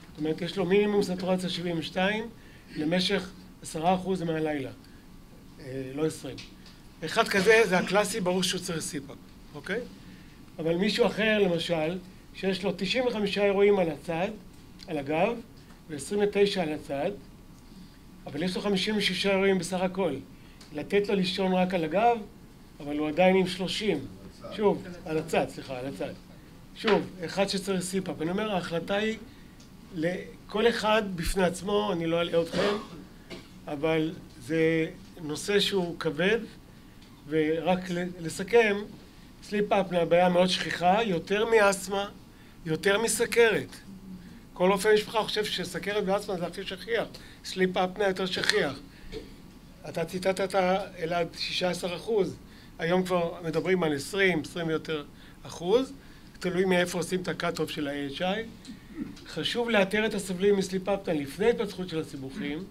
זאת אומרת, יש לו מינימום סטורציה 72 למשך 10% מהלילה, אה, לא 20. אחד כזה זה הקלאסי, ברור שהוא צריך CPAP, אוקיי? אבל מישהו אחר, למשל, שיש לו 95 אירועים על הצד, על הגב, ו-29 על הצד, אבל יש לו 56 אירועים בסך הכל. לתת לו לישון רק על הגב, אבל הוא עדיין עם 30. שוב, על הצד, סליחה, על הצד. שוב, אחד שצריך CPAP. אני אומר, ההחלטה היא לכל אחד בפני עצמו, אני לא אלאה אתכם, אבל זה נושא שהוא כבד, ורק לסכם, סליפ אפניה בעיה מאוד שכיחה, יותר מאסתמה, יותר מסכרת. כל רופא משפחה חושב שסכרת ואסתמה זה הכי שכיח, סליפ אפניה יותר שכיח. אתה ציטטת אלעד 16 אחוז, היום כבר מדברים על 20, 20 ויותר אחוז, תלוי מאיפה עושים את ה cut-off של ה-AHI. חשוב לאתר את הסובלים מ sleep apnea לפני התפתחות של הסיבוכים,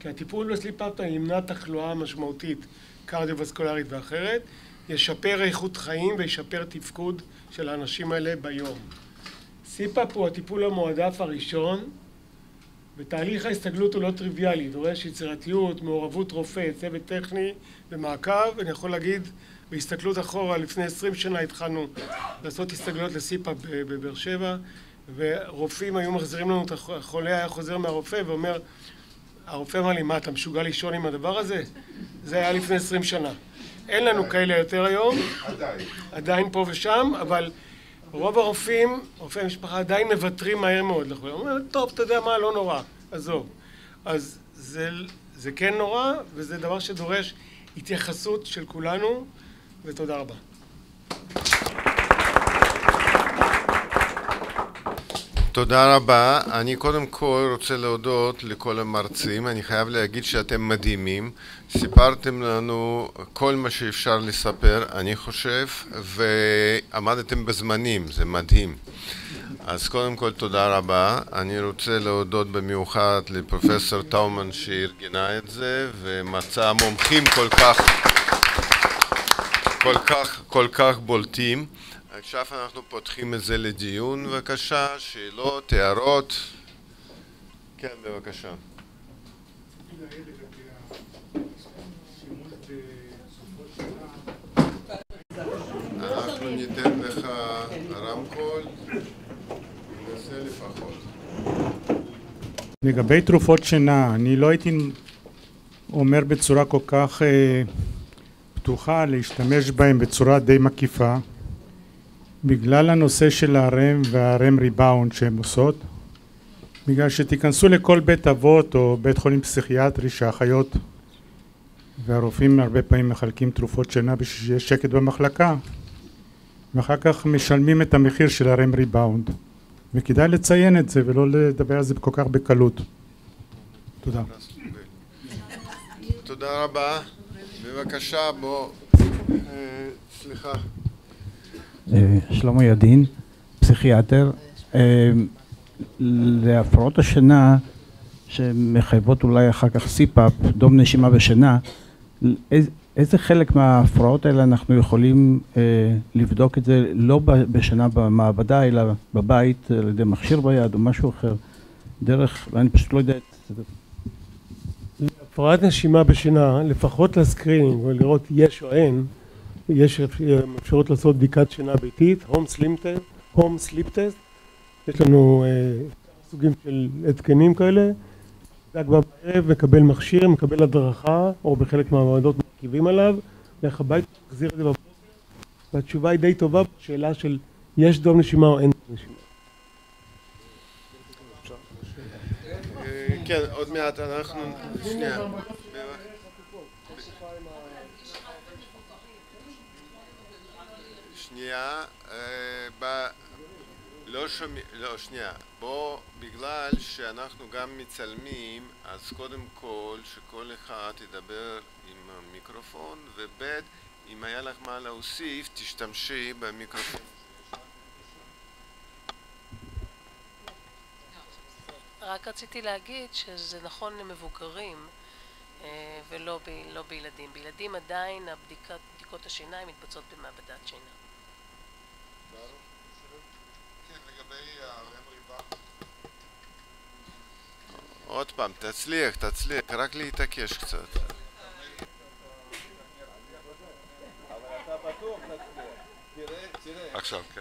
כי הטיפול ב sleep apnea ימנע תחלואה משמעותית קרדיו-וסקולרית ואחרת, ישפר איכות חיים וישפר תפקוד של האנשים האלה ביום. CPAP הוא הטיפול המועדף הראשון ותהליך ההסתגלות הוא לא טריוויאלי, דורש יצירתיות, מעורבות רופא, צוות טכני ומעקב. אני יכול להגיד, בהסתכלות אחורה, לפני עשרים שנה התחלנו לעשות הסתגלויות לסיפאפ בבאר שבע ורופאים היו מחזירים לנו את החולה, היה חוזר מהרופא ואומר הרופא אמר לי, מה, אתה משוגע לישון עם הדבר הזה? זה היה לפני עשרים שנה. אין לנו כאלה יותר היום. עדיין. עדיין פה ושם, אבל רוב הרופאים, רופאי המשפחה, עדיין מוותרים מהר מאוד לחולים. אומרים, טוב, אתה יודע מה, לא נורא, עזוב. אז זה, זה כן נורא, וזה דבר שדורש התייחסות של כולנו, ותודה רבה. תודה רבה. אני קודם כל רוצה להודות לכל המרצים. אני חייב להגיד שאתם מדהימים. סיפרתם לנו כל מה שאפשר לספר, אני חושב, ועמדתם בזמנים, זה מדהים. אז קודם כל תודה רבה. אני רוצה להודות במיוחד לפרופסור טאומן שארגנה את זה ומצא מומחים כל כך, כל כך, כל כך בולטים. עכשיו אנחנו פותחים את זה לדיון, בבקשה, שאלות, הערות. כן, בבקשה. אנחנו ניתן לך רמקול, ננסה לפחות. לגבי תרופות שינה, אני לא הייתי אומר בצורה כל כך אה, פתוחה להשתמש בהן בצורה די מקיפה בגלל הנושא של הרם והרם ריבאונד שהן עושות בגלל שתיכנסו לכל בית אבות או בית חולים פסיכיאטרי שהאחיות והרופאים הרבה פעמים מחלקים תרופות שינה בשביל שיהיה שקט במחלקה ואחר כך משלמים את המחיר של הרם ריבאונד. וכדאי לציין את זה ולא לדבר על זה כל כך בקלות. תודה. תודה רבה. בבקשה בוא אה, סליחה שלמה ידין, פסיכיאטר, אה, להפרעות השינה שמחייבות אולי אחר כך CPAP, דום נשימה בשינה, איזה חלק מההפרעות האלה אנחנו יכולים אה, לבדוק את זה לא בשינה במעבדה, אלא בבית, על ידי מכשיר ביד או משהו אחר, דרך, ואני פשוט לא יודע את זה. הפרעת נשימה בשינה, לפחות ל screening ולראות יש או אין, יש אפשרות לעשות בדיקת שינה ביתית, הום סליפ טסט, יש לנו אה, סוגים של התקנים כאלה, דק בערב, מקבל מכשיר, מקבל הדרכה, או בחלק מהמעבדות מרכיבים עליו, לך הביתה, מחזיר את זה בבוקר, והתשובה היא די טובה בשאלה של יש דום נשימה או אין דום נשימה. כן, עוד מעט אנחנו... שנייה. שנייה, אה, לא שומעים, לא, שנייה. בוא, בגלל שאנחנו גם מצלמים, אז קודם כל שכל אחד ידבר עם המיקרופון, וב' אם היה לך מה להוסיף, תשתמשי במיקרופון. רק רציתי להגיד שזה נכון למבוגרים אה, ולא ב, לא בילדים. בילדים עדיין הבדיקת, בדיקות השיניים מתבצעות במעבדת שינה. עוד פעם, תצליח, תצליח, רק להתעקש קצת. עכשיו, כן.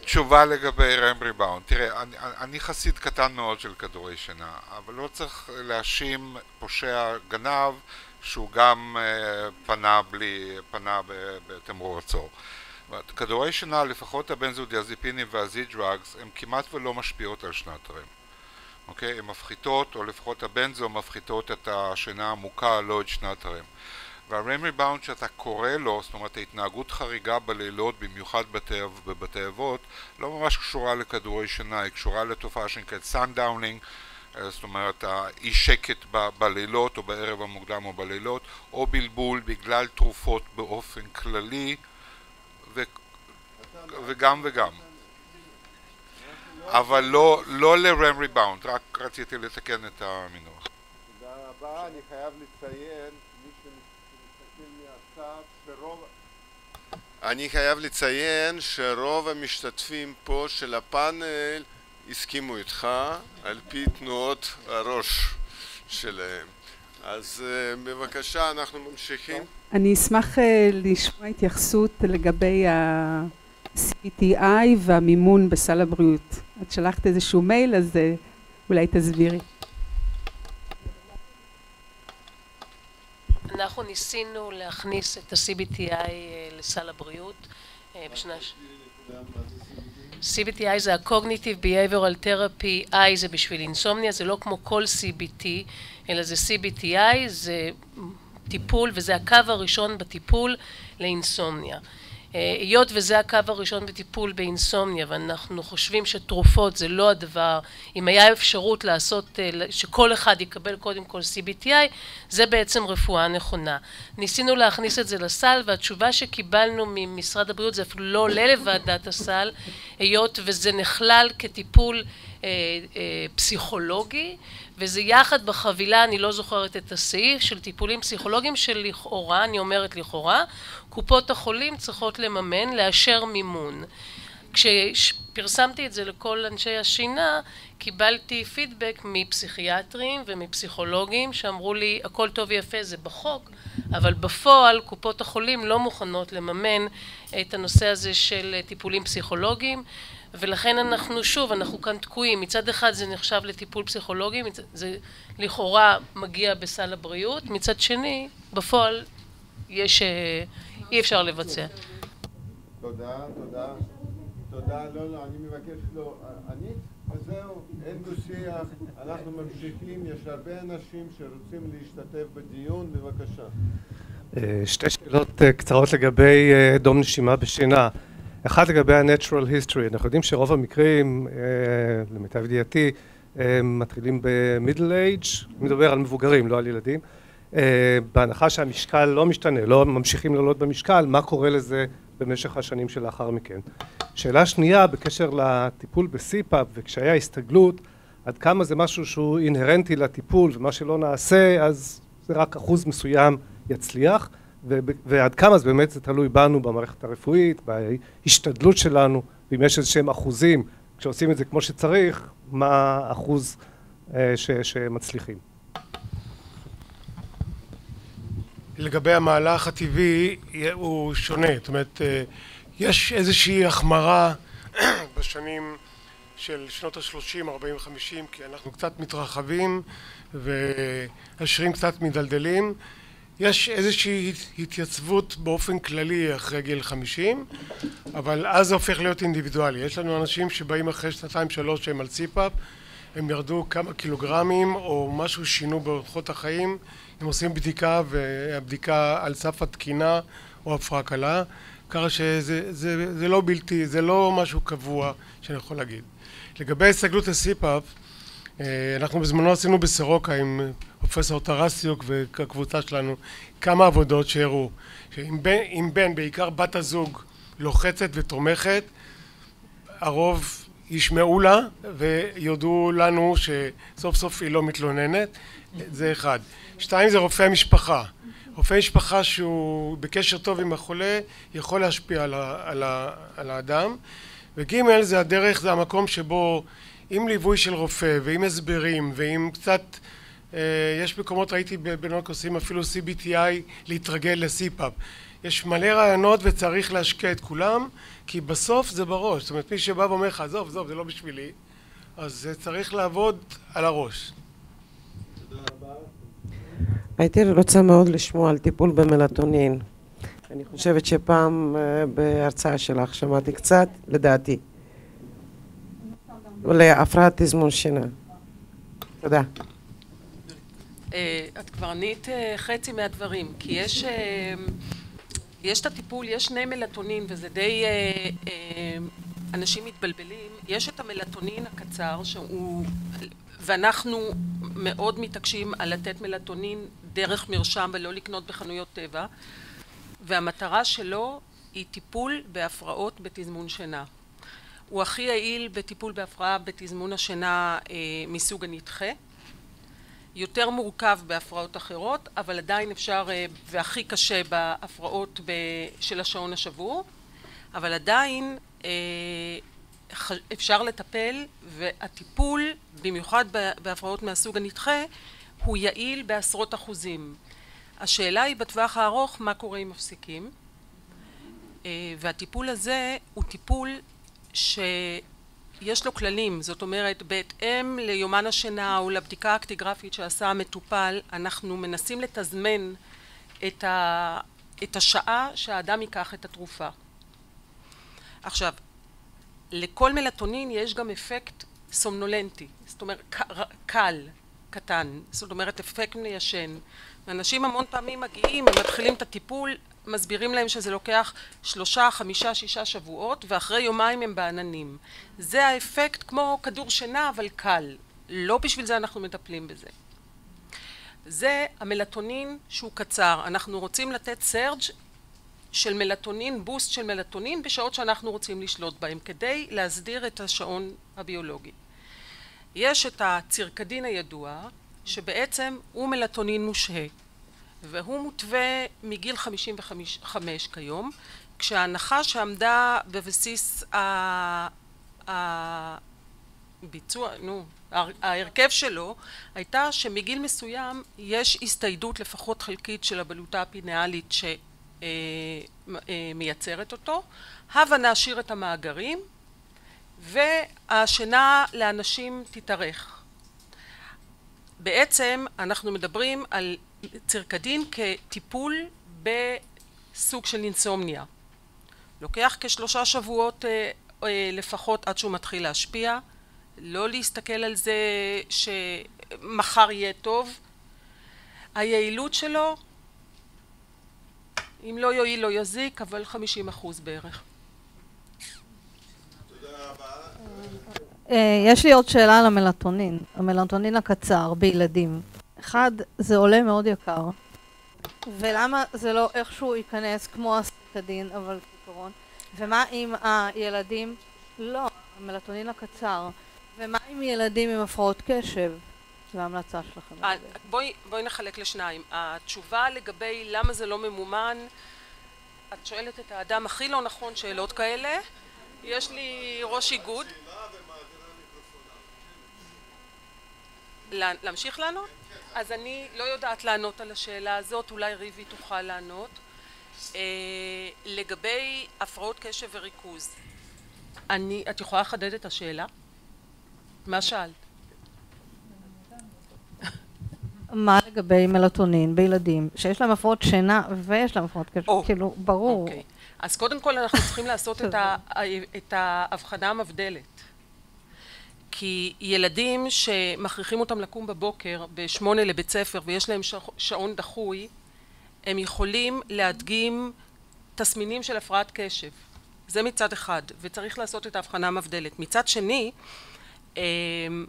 תשובה לגבי רם ריבאונד. תראה, אני, אני חסיד קטן מאוד של כדורי שינה, אבל לא צריך להאשים פושע גנב שהוא גם uh, פנה בלי, פנה בתמרור עצור. כדורי שינה, לפחות הבנזודיאזיפינים והזי-דרגס, הן כמעט ולא משפיעות על שנת רם. אוקיי? הן מפחיתות, או לפחות הבנזו מפחיתות את השינה העמוקה, לא את שנת ה REM. וה REM rebound שאתה קורא לו, זאת אומרת ההתנהגות חריגה בלילות, במיוחד בבתי אבות, לא ממש קשורה לכדורי שינה, היא קשורה לתופעה שנקראת sundowning, אה, זאת אומרת האי שקט ב- בלילות או בערב המוקדם או בלילות, או בלבול בגלל תרופות באופן כללי, ו- וגם וגם. אבל לא, לא לרם ריבאונד, רק רציתי לתקן את המינוח. תודה רבה, אני חייב לציין, מי שמסתכל מהצד, שרוב... אני חייב לציין שרוב המשתתפים פה של הפאנל הסכימו איתך על פי תנועות הראש שלהם. אז בבקשה, אנחנו ממשיכים. אני אשמח לשמוע התייחסות לגבי ה... CTI והמימון בסל הבריאות. את שלחת איזשהו מייל, אז אולי תסבירי. אנחנו ניסינו להכניס את ה-CBTI לסל הבריאות בשנה... CBTI זה ה-Cognitive Behavioral Therapy, I זה בשביל אינסומניה, זה לא כמו כל CBT, אלא זה CBTI, זה טיפול, וזה הקו הראשון בטיפול לאינסומניה. היות וזה הקו הראשון בטיפול באינסומניה ואנחנו חושבים שתרופות זה לא הדבר, אם היה אפשרות לעשות, שכל אחד יקבל קודם כל CBTI, זה בעצם רפואה נכונה. ניסינו להכניס את זה לסל והתשובה שקיבלנו ממשרד הבריאות זה אפילו לא עולה לוועדת הסל, היות וזה נכלל כטיפול פסיכולוגי וזה יחד בחבילה, אני לא זוכרת את הסעיף, של טיפולים פסיכולוגיים שלכאורה, אני אומרת לכאורה, קופות החולים צריכות לממן, לאשר מימון. כשפרסמתי את זה לכל אנשי השינה, קיבלתי פידבק מפסיכיאטרים ומפסיכולוגים שאמרו לי, הכל טוב ויפה, זה בחוק, אבל בפועל קופות החולים לא מוכנות לממן את הנושא הזה של טיפולים פסיכולוגיים ולכן אנחנו שוב, אנחנו כאן תקועים, מצד אחד זה נחשב לטיפול פסיכולוגי, זה לכאורה מגיע בסל הבריאות, מצד שני בפועל יש, אי אפשר לבצע. תודה, תודה, תודה, לא, לא, אני מבקש, לא, אני, זהו, אין דו-שיח, אנחנו ממשיכים, יש הרבה אנשים שרוצים להשתתף בדיון, בבקשה. שתי שאלות קצרות לגבי דום נשימה בשינה. אחד לגבי ה-Natural History, אנחנו יודעים שרוב המקרים, למיטב ידיעתי, מתחילים ב-Middle Age, אני מדבר על מבוגרים, לא על ילדים, בהנחה שהמשקל לא משתנה, לא ממשיכים לעלות במשקל, מה קורה לזה במשך השנים שלאחר מכן. שאלה שנייה, בקשר לטיפול ב-CPAP וכשהיה הסתגלות, עד כמה זה משהו שהוא אינהרנטי לטיפול ומה שלא נעשה, אז זה רק אחוז מסוים יצליח, ועד כמה זה באמת זה תלוי בנו במערכת הרפואית, בהשתדלות שלנו, ואם יש איזה שהם אחוזים, כשעושים את זה כמו שצריך, מה האחוז ש, שמצליחים. לגבי המהלך הטבעי הוא שונה, זאת אומרת יש איזושהי החמרה [CLEARS THROAT] בשנים של שנות ה-30, 40, 50 כי אנחנו קצת מתרחבים והשירים קצת מדלדלים יש איזושהי התייצבות באופן כללי אחרי גיל 50 אבל אז זה הופך להיות אינדיבידואלי יש לנו אנשים שבאים אחרי שנתיים שלוש שהם על ציפאפ הם ירדו כמה קילוגרמים או משהו שינו באורחות החיים הם עושים בדיקה והבדיקה על סף התקינה או הפרעה קלה ככה שזה זה, זה לא בלתי, זה לא משהו קבוע שאני יכול להגיד. לגבי הסתגלות לסיפאפ, אנחנו בזמנו עשינו בסורוקה עם פרופסור טרסיוק והקבוצה שלנו כמה עבודות שהראו שאם בן, בן, בעיקר בת הזוג, לוחצת ותומכת, הרוב ישמעו לה ויודעו לנו שסוף סוף היא לא מתלוננת, זה אחד. שתיים זה רופאי משפחה. רופא משפחה שהוא בקשר טוב עם החולה יכול להשפיע על, על, על האדם. וג' זה הדרך זה המקום שבו עם ליווי של רופא ועם הסברים ועם קצת יש מקומות ראיתי בבנות עושים אפילו CBTI להתרגל לסיפאפ יש מלא רעיונות וצריך להשקיע את כולם כי בסוף זה בראש זאת אומרת מי שבא ואומר לך עזוב עזוב זה לא בשבילי אז זה צריך לעבוד על הראש הייתי רוצה מאוד לשמוע על טיפול במלטונין. אני חושבת שפעם בהרצאה שלך שמעתי קצת, לדעתי. להפרעת תזמון שינה. תודה. את כבר ענית חצי מהדברים, כי יש יש את הטיפול, יש שני מלטונין וזה די אנשים מתבלבלים, יש את המלטונין הקצר שהוא ואנחנו מאוד מתעקשים על לתת מלטונין דרך מרשם ולא לקנות בחנויות טבע והמטרה שלו היא טיפול בהפרעות בתזמון שינה. הוא הכי יעיל בטיפול בהפרעה בתזמון השינה מסוג הנדחה, יותר מורכב בהפרעות אחרות אבל עדיין אפשר והכי קשה בהפרעות של השעון השבור אבל עדיין אפשר לטפל והטיפול במיוחד בהפרעות מהסוג הנדחה הוא יעיל בעשרות אחוזים. השאלה היא בטווח הארוך מה קורה אם מפסיקים והטיפול הזה הוא טיפול שיש לו כללים זאת אומרת בהתאם ליומן השינה או לבדיקה האקטיגרפית שעשה המטופל אנחנו מנסים לתזמן את השעה שהאדם ייקח את התרופה. עכשיו לכל מלטונין יש גם אפקט סומנולנטי זאת אומרת קל קטן זאת אומרת אפקט מיישן ואנשים המון פעמים מגיעים ומתחילים את הטיפול מסבירים להם שזה לוקח שלושה חמישה שישה שבועות ואחרי יומיים הם בעננים. זה האפקט כמו כדור שינה אבל קל. לא בשביל זה אנחנו מטפלים בזה. זה המלטונין שהוא קצר. אנחנו רוצים לתת סרג' של מלטונין בוסט של מלטונין בשעות שאנחנו רוצים לשלוט בהם כדי להסדיר את השעון הביולוגי. יש את הצירקדין הידוע שבעצם הוא מלטונין מושהה והוא מותווה מגיל חמישים וחמש כיום כשההנחה שעמדה בבסיס הביצוע, נו, ההרכב שלו הייתה שמגיל מסוים יש הסתיידות לפחות חלקית של הבלוטה הפינאלית שמייצרת אותו הבה נעשיר את המאגרים והשינה לאנשים תתארך. בעצם אנחנו מדברים על צירקדין כטיפול בסוג של אינסומניה. לוקח כשלושה שבועות לפחות עד שהוא מתחיל להשפיע. לא להסתכל על זה שמחר יהיה טוב. היעילות שלו אם לא יועיל לא יזיק אבל חמישים אחוז בערך. יש לי עוד שאלה על המלטונין, המלטונין הקצר בילדים. אחד, זה עולה מאוד יקר, ולמה זה לא איכשהו ייכנס כמו הסירקדין אבל כעיקרון, ומה עם הילדים, לא, המלטונין הקצר, ומה עם ילדים עם הפרעות קשב? זו ההמלצה שלכם. אה, בואי, בואי נחלק לשניים. התשובה לגבי למה זה לא ממומן, את שואלת את האדם הכי לא נכון שאלות כאלה. יש לי ראש איגוד. להמשיך לענות? אז אני לא יודעת לענות על השאלה הזאת, אולי ריבי תוכל לענות. אה, לגבי הפרעות קשב וריכוז, אני, את יכולה לחדד את השאלה? מה שאלת? מה לגבי מלטונין בילדים שיש להם הפרעות שינה ויש להם הפרעות קשב, כאילו, ברור. אוקיי. אז קודם כל אנחנו צריכים לעשות את, ה, את ההבחנה המבדלת. כי ילדים שמכריחים אותם לקום בבוקר בשמונה לבית ספר ויש להם שעון דחוי, הם יכולים להדגים תסמינים של הפרעת קשב. זה מצד אחד, וצריך לעשות את ההבחנה המבדלת. מצד שני, אמ,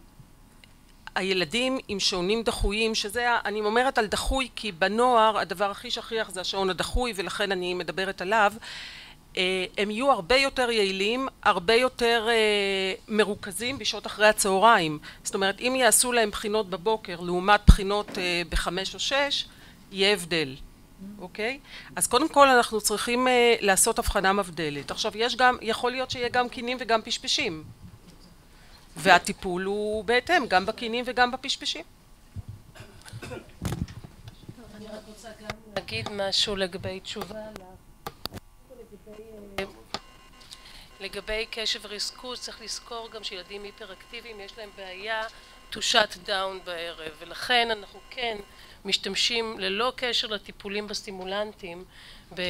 הילדים עם שעונים דחויים, שזה, אני אומרת על דחוי כי בנוער הדבר הכי שכיח זה השעון הדחוי ולכן אני מדברת עליו, הם יהיו הרבה יותר יעילים, הרבה יותר אה, מרוכזים בשעות אחרי הצהריים. זאת אומרת, אם יעשו להם בחינות בבוקר לעומת בחינות אה, בחמש או שש, יהיה הבדל, אוקיי? אז קודם כל אנחנו צריכים לעשות הבחנה מבדלת. עכשיו, יש גם, יכול להיות שיהיה גם קינים וגם פשפשים. והטיפול הוא בהתאם, גם בקינים וגם בפשפשים. אני רק רוצה גם להגיד משהו לגבי תשובה לגבי קשב וריסקוס צריך לזכור גם שילדים היפראקטיביים יש להם בעיה to shut down בערב ולכן אנחנו כן משתמשים ללא קשר לטיפולים בסטימולנטים ב,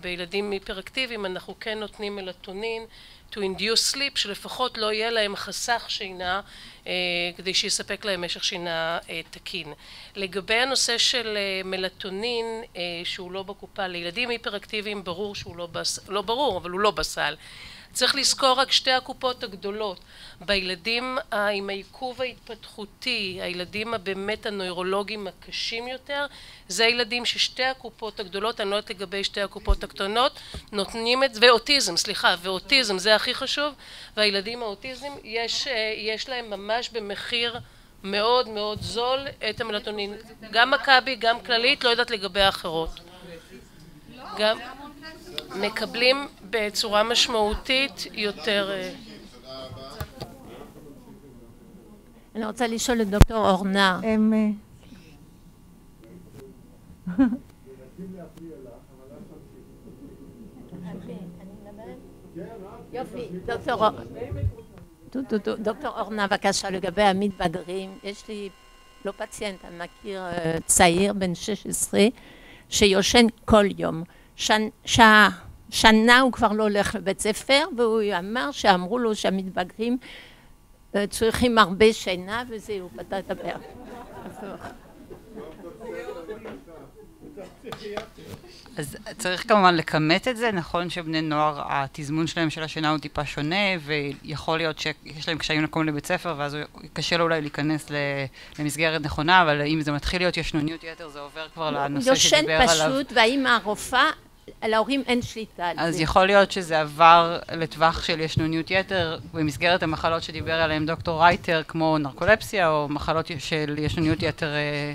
בילדים היפראקטיביים אנחנו כן נותנים מלטונין to induce sleep שלפחות לא יהיה להם חסך שינה אה, כדי שיספק להם משך שינה אה, תקין. לגבי הנושא של אה, מלטונין אה, שהוא לא בקופה לילדים היפראקטיביים ברור שהוא לא, בס... לא ברור אבל הוא לא בסל צריך לזכור רק שתי הקופות הגדולות. בילדים עם העיכוב ההתפתחותי הילדים הבאמת הנוירולוגיים הקשים יותר זה ילדים ששתי הקופות הגדולות אני לא יודעת לגבי שתי הקופות הקטנות נותנים את ואוטיזם סליחה ואוטיזם זה הכי חשוב והילדים האוטיזם יש, יש להם ממש במחיר מאוד מאוד זול את המלטונין. גם מכבי גם כללית לא יודעת לגבי האחרות. גם מקבלים בצורה משמעותית יותר... אה, אני רוצה לשאול את דוקטור אורנה. הם... אה, יופי, דוקטור אורנה, בבקשה, לגבי המתבגרים, יש לי לא פציינט, אני מכיר אה, צעיר בן 16 שיושן כל יום. שעה, שנה הוא כבר לא הולך לבית ספר, והוא אמר שאמרו לו שהמתבגרים אה, צריכים הרבה שינה וזהו, פתר את. אז צריך כמובן לכמת את זה, נכון שבני נוער התזמון שלהם של השינה הוא טיפה שונה ויכול להיות שיש להם קשיים לקום לבית ספר ואז קשה לו אולי להיכנס למסגרת נכונה אבל אם זה מתחיל להיות ישנוניות יתר זה עובר כבר לנושא שדיבר עליו. יושן פשוט והאם הרופאה להורים אין שליטה על זה. אז יכול להיות שזה עבר לטווח של ישנוניות יתר במסגרת המחלות שדיבר עליהן דוקטור רייטר כמו נרקולפסיה או מחלות של ישנוניות יתר אה,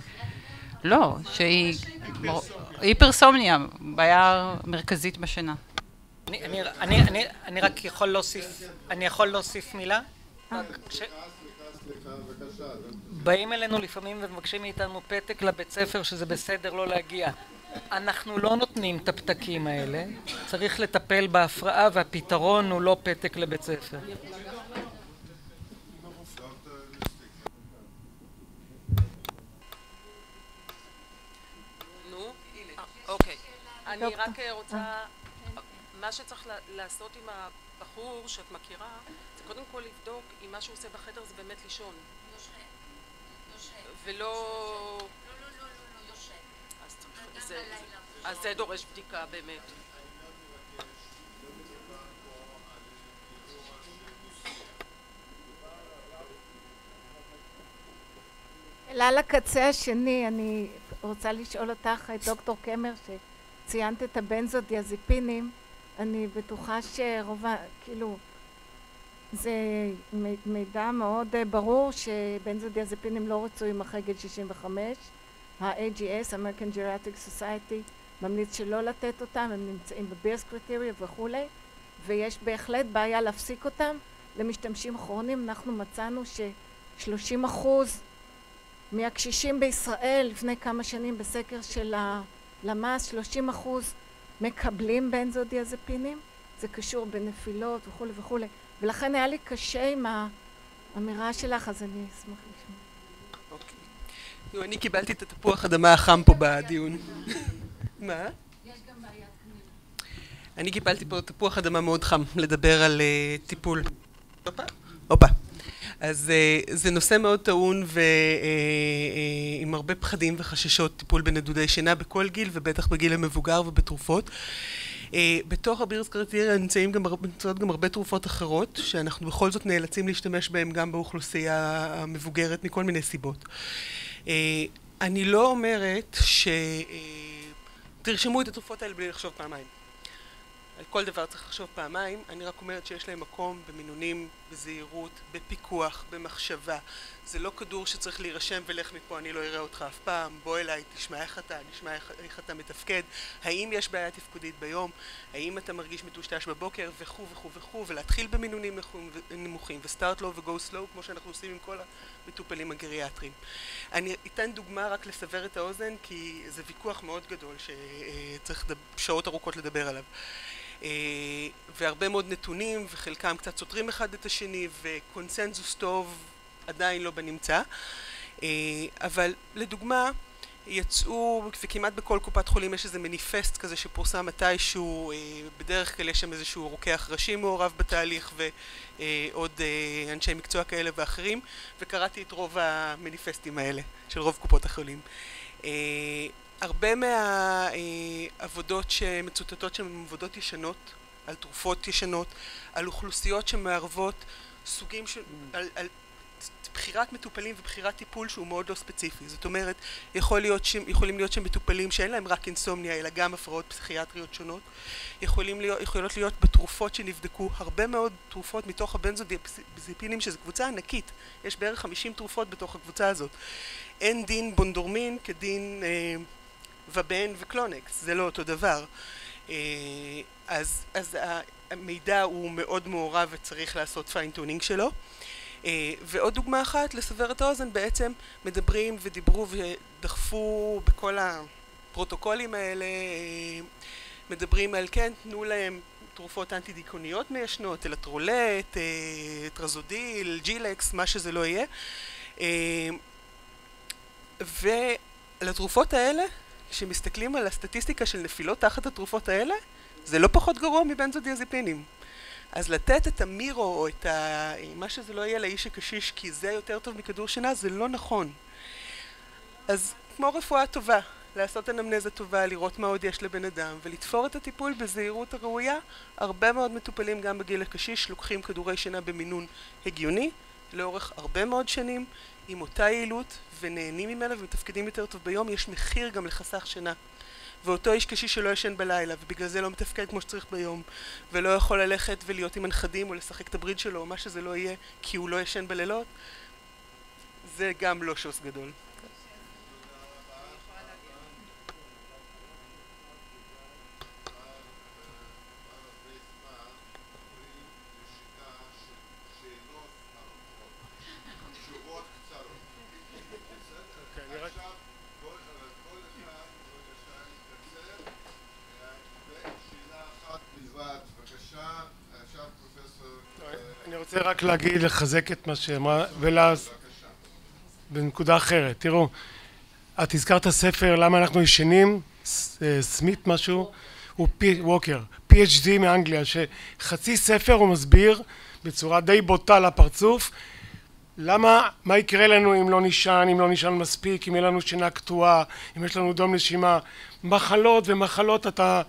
לא, שהיא היפרסומניה, בעיה מרכזית בשינה. אני, אני, אני, אני, אני רק יכול להוסיף, אני יכול להוסיף מילה? ש... באים אלינו לפעמים ומבקשים מאיתנו פתק לבית ספר שזה בסדר לא להגיע. אנחנו לא נותנים את הפתקים האלה, צריך לטפל בהפרעה והפתרון הוא לא פתק לבית ספר. אוקיי. אני רק רוצה... מה שצריך לעשות עם הבחור שאת מכירה, זה קודם כל לבדוק אם מה שהוא עושה בחדר זה באמת לישון. ולא... אז זה דורש בדיקה באמת. שאלה לקצה השני, אני רוצה לשאול אותך, את דוקטור קמר, שציינת את הבנזודיאזיפינים, אני בטוחה שרוב ה... כאילו, זה מידע מאוד ברור שבנזודיאזפינים לא רצויים אחרי גיל 65. ה-AGS, American Geriatric Society, ממליץ שלא לתת אותם, הם נמצאים בבירס קריטריה וכולי, ויש בהחלט בעיה להפסיק אותם. למשתמשים כרוניים אנחנו מצאנו ש-30 אחוז מהקשישים בישראל לפני כמה שנים בסקר של הלמ"ס, 30 אחוז מקבלים בנזודיאזפינים, זה קשור בנפילות וכולי וכולי, ולכן היה לי קשה עם האמירה שלך, אז אני אשמח לשמוע. אני קיבלתי את התפוח אדמה החם פה בדיון. [LAUGHS] מה? אני קיבלתי פה תפוח אדמה מאוד חם לדבר על טיפול. הופה. אז זה נושא מאוד טעון ועם הרבה פחדים וחששות טיפול בנדודי שינה בכל גיל ובטח בגיל המבוגר ובתרופות. בתוך הבירס קריטריה נמצאים גם, נמצאות גם הרבה תרופות אחרות שאנחנו בכל זאת נאלצים להשתמש בהן גם באוכלוסייה המבוגרת מכל מיני סיבות. אני לא אומרת ש... תרשמו את התרופות האלה בלי לחשוב פעמיים. על כל דבר צריך לחשוב פעמיים, אני רק אומרת שיש להם מקום במינונים, בזהירות, בפיקוח, במחשבה. זה לא כדור שצריך להירשם ולך מפה, אני לא אראה אותך אף פעם, בוא אליי, תשמע איך אתה, נשמע איך, איך אתה מתפקד, האם יש בעיה תפקודית ביום, האם אתה מרגיש מטושטש בבוקר, וכו' וכו' וכו', ולהתחיל במינונים נמוכים, וסטארט לו וגו סלואו, כמו שאנחנו עושים עם כל המטופלים הגריאטריים. אני אתן דוגמה רק לסבר את האוזן, כי זה ויכוח מאוד גדול שצריך שעות ארוכות לדבר עליו. והרבה מאוד נתונים וחלקם קצת סותרים אחד את השני וקונסנזוס טוב עדיין לא בנמצא. אבל לדוגמה יצאו וכמעט בכל קופת חולים יש איזה מניפסט כזה שפורסם מתישהו בדרך כלל יש שם איזשהו רוקח ראשי מעורב בתהליך ועוד אנשי מקצוע כאלה ואחרים וקראתי את רוב המניפסטים האלה של רוב קופות החולים הרבה מהעבודות שמצוטטות שם הן עבודות ישנות, על תרופות ישנות, על אוכלוסיות שמערבות סוגים של... על, על בחירת מטופלים ובחירת טיפול שהוא מאוד לא ספציפי. זאת אומרת, יכול להיות ש... יכולים להיות שם מטופלים שאין להם רק אינסומניה אלא גם הפרעות פסיכיאטריות שונות. יכולים להיות, יכולות להיות בתרופות שנבדקו הרבה מאוד תרופות מתוך הבנזודיאזפינים שזו קבוצה ענקית. יש בערך 50 תרופות בתוך הקבוצה הזאת. אין דין בונדורמין כדין אה, ואבן וקלונקס, זה לא אותו דבר. אז, אז המידע הוא מאוד מעורב וצריך לעשות fine-tuning שלו. ועוד דוגמה אחת, לסבר את האוזן, בעצם מדברים ודיברו ודחפו בכל הפרוטוקולים האלה, מדברים על כן, תנו להם תרופות אנטי דיכאוניות מיישנות, אלטרולט, טרזודיל, ג'ילקס, מה שזה לא יהיה. ולתרופות האלה כשמסתכלים על הסטטיסטיקה של נפילות תחת התרופות האלה, זה לא פחות גרוע מבנזודיאזיפינים. אז לתת את המירו או את ה... מה שזה לא יהיה לאיש הקשיש כי זה יותר טוב מכדור שינה, זה לא נכון. אז כמו רפואה טובה, לעשות אנמנזה טובה, לראות מה עוד יש לבן אדם ולתפור את הטיפול בזהירות הראויה, הרבה מאוד מטופלים גם בגיל הקשיש לוקחים כדורי שינה במינון הגיוני לאורך הרבה מאוד שנים עם אותה יעילות ונהנים ממנה ומתפקדים יותר טוב ביום, יש מחיר גם לחסך שינה. ואותו איש קשיש שלא ישן בלילה ובגלל זה לא מתפקד כמו שצריך ביום ולא יכול ללכת ולהיות עם הנכדים או לשחק את הברית שלו או מה שזה לא יהיה כי הוא לא ישן בלילות זה גם לא שוס גדול רק להגיד, לחזק את מה שאמרה, ולאז, בנקודה אחרת. תראו, את הזכרת ספר למה אנחנו ישנים, סמית משהו, הוא פי, ווקר, PhD מאנגליה, שחצי ספר הוא מסביר בצורה די בוטה לפרצוף למה, מה יקרה לנו אם לא נישן, אם לא נישן מספיק, אם יהיה לנו שינה קטועה, אם יש לנו דום נשימה, מחלות ומחלות, אתה...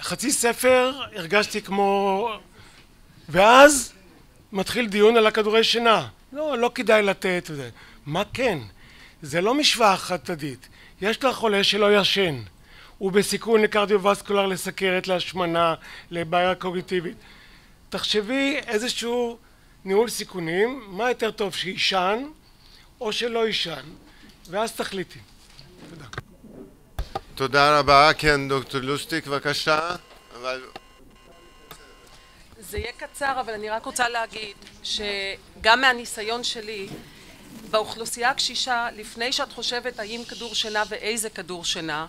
חצי ספר הרגשתי כמו... ואז מתחיל דיון על הכדורי שינה. לא, לא כדאי לתת. מה כן? זה לא משוואה חד-צדדית. יש לך חולה שלא ישן. הוא בסיכון לקרדיו-וסקולר, לסכרת, להשמנה, לבעיה קוגניטיבית. תחשבי איזשהו ניהול סיכונים, מה יותר טוב שיישן או שלא יישן, ואז תחליטי. תודה. תודה רבה, כן דוקטור לוסטיק בבקשה, אבל זה יהיה קצר, אבל אני רק רוצה להגיד שגם מהניסיון שלי, באוכלוסייה הקשישה, לפני שאת חושבת האם כדור שינה ואיזה כדור שינה,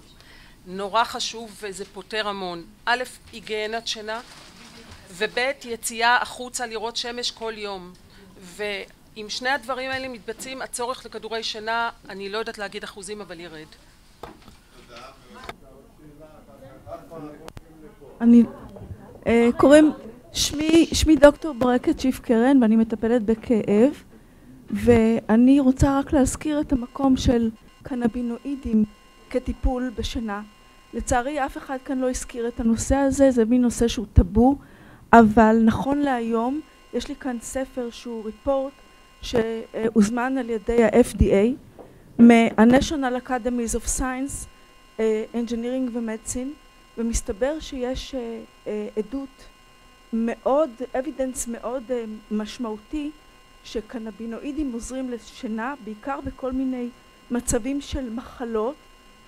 נורא חשוב וזה פותר המון. א', היגיינת שינה, וב', יציאה החוצה לראות שמש כל יום. ואם שני הדברים האלה מתבצעים, הצורך לכדורי שינה, אני לא יודעת להגיד אחוזים, אבל ירד. אני, אה, קוראים, שמי, שמי דוקטור ברקת שיף קרן ואני מטפלת בכאב ואני רוצה רק להזכיר את המקום של קנבינואידים כטיפול בשינה. לצערי אף אחד כאן לא הזכיר את הנושא הזה, זה מין נושא שהוא טאבו, אבל נכון להיום יש לי כאן ספר שהוא ריפורט שהוזמן על ידי ה-FDA מה-National Academies of Science, Engineering ו medicine ומסתבר שיש עדות מאוד, evidence מאוד משמעותי שקנבינואידים עוזרים לשינה בעיקר בכל מיני מצבים של מחלות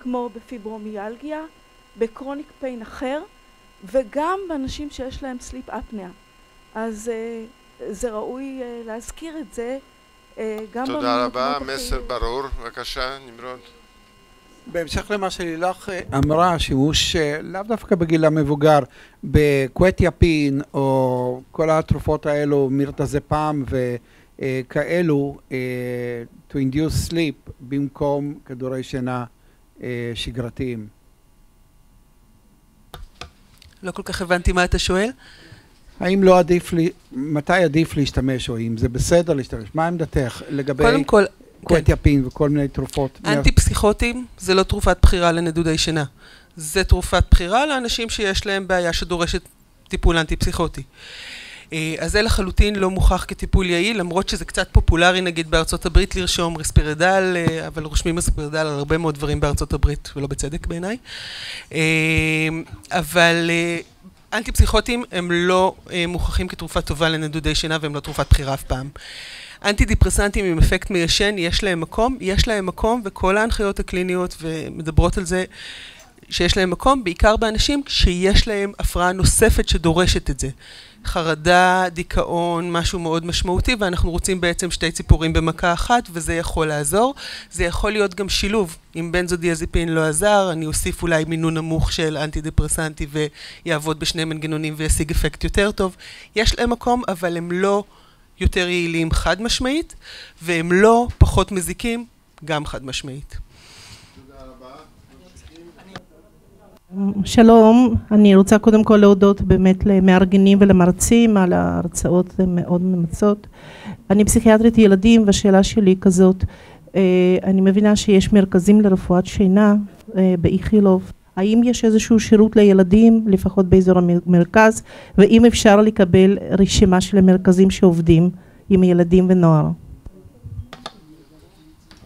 כמו בפיברומיאלגיה, ב chronic pain אחר וגם באנשים שיש להם sleep apnea אז זה ראוי להזכיר את זה גם תודה רבה, מסר ברור, בבקשה נמרוד בהמשך למה שלילך אמרה, שימוש לאו דווקא בגיל המבוגר בקווטיאפין או כל התרופות האלו, מירתזפם וכאלו to induce sleep במקום כדורי שינה שגרתיים. לא כל כך הבנתי מה אתה שואל. האם לא עדיף לי, מתי עדיף להשתמש או אם זה בסדר להשתמש? מה עמדתך לגבי... קודם כל, קווטיאפין כן. וכל מיני תרופות. אנטי פסיכוטיים זה לא תרופת בחירה לנדודי שינה. זה תרופת בחירה לאנשים שיש להם בעיה שדורשת טיפול אנטי פסיכוטי. אז זה לחלוטין לא מוכח כטיפול יעיל, למרות שזה קצת פופולרי נגיד בארצות הברית לרשום רספירדל, אבל רושמים רספירדל על הרבה מאוד דברים בארצות הברית, ולא בצדק בעיניי. אבל אנטי פסיכוטיים הם לא מוכחים כתרופה טובה לנדודי שינה והם לא תרופת בחירה אף פעם. אנטי דיפרסנטים עם אפקט מיישן, יש להם מקום, יש להם מקום, וכל ההנחיות הקליניות ומדברות על זה שיש להם מקום, בעיקר באנשים שיש להם הפרעה נוספת שדורשת את זה. חרדה, דיכאון, משהו מאוד משמעותי, ואנחנו רוצים בעצם שתי ציפורים במכה אחת, וזה יכול לעזור. זה יכול להיות גם שילוב. אם בנזודיאזיפין לא עזר, אני אוסיף אולי מינון נמוך של אנטי דיפרסנטי ויעבוד בשני מנגנונים וישיג אפקט יותר טוב. יש להם מקום, אבל הם לא... יותר יעילים חד משמעית, והם לא פחות מזיקים גם חד משמעית. שלום, אני רוצה קודם כל להודות באמת למארגנים ולמרצים על ההרצאות מאוד ממצות. אני פסיכיאטרית ילדים והשאלה שלי כזאת, אני מבינה שיש מרכזים לרפואת שינה באיכילוב האם יש איזשהו שירות לילדים, לפחות באזור המרכז, ואם אפשר לקבל רשימה של המרכזים שעובדים עם ילדים ונוער.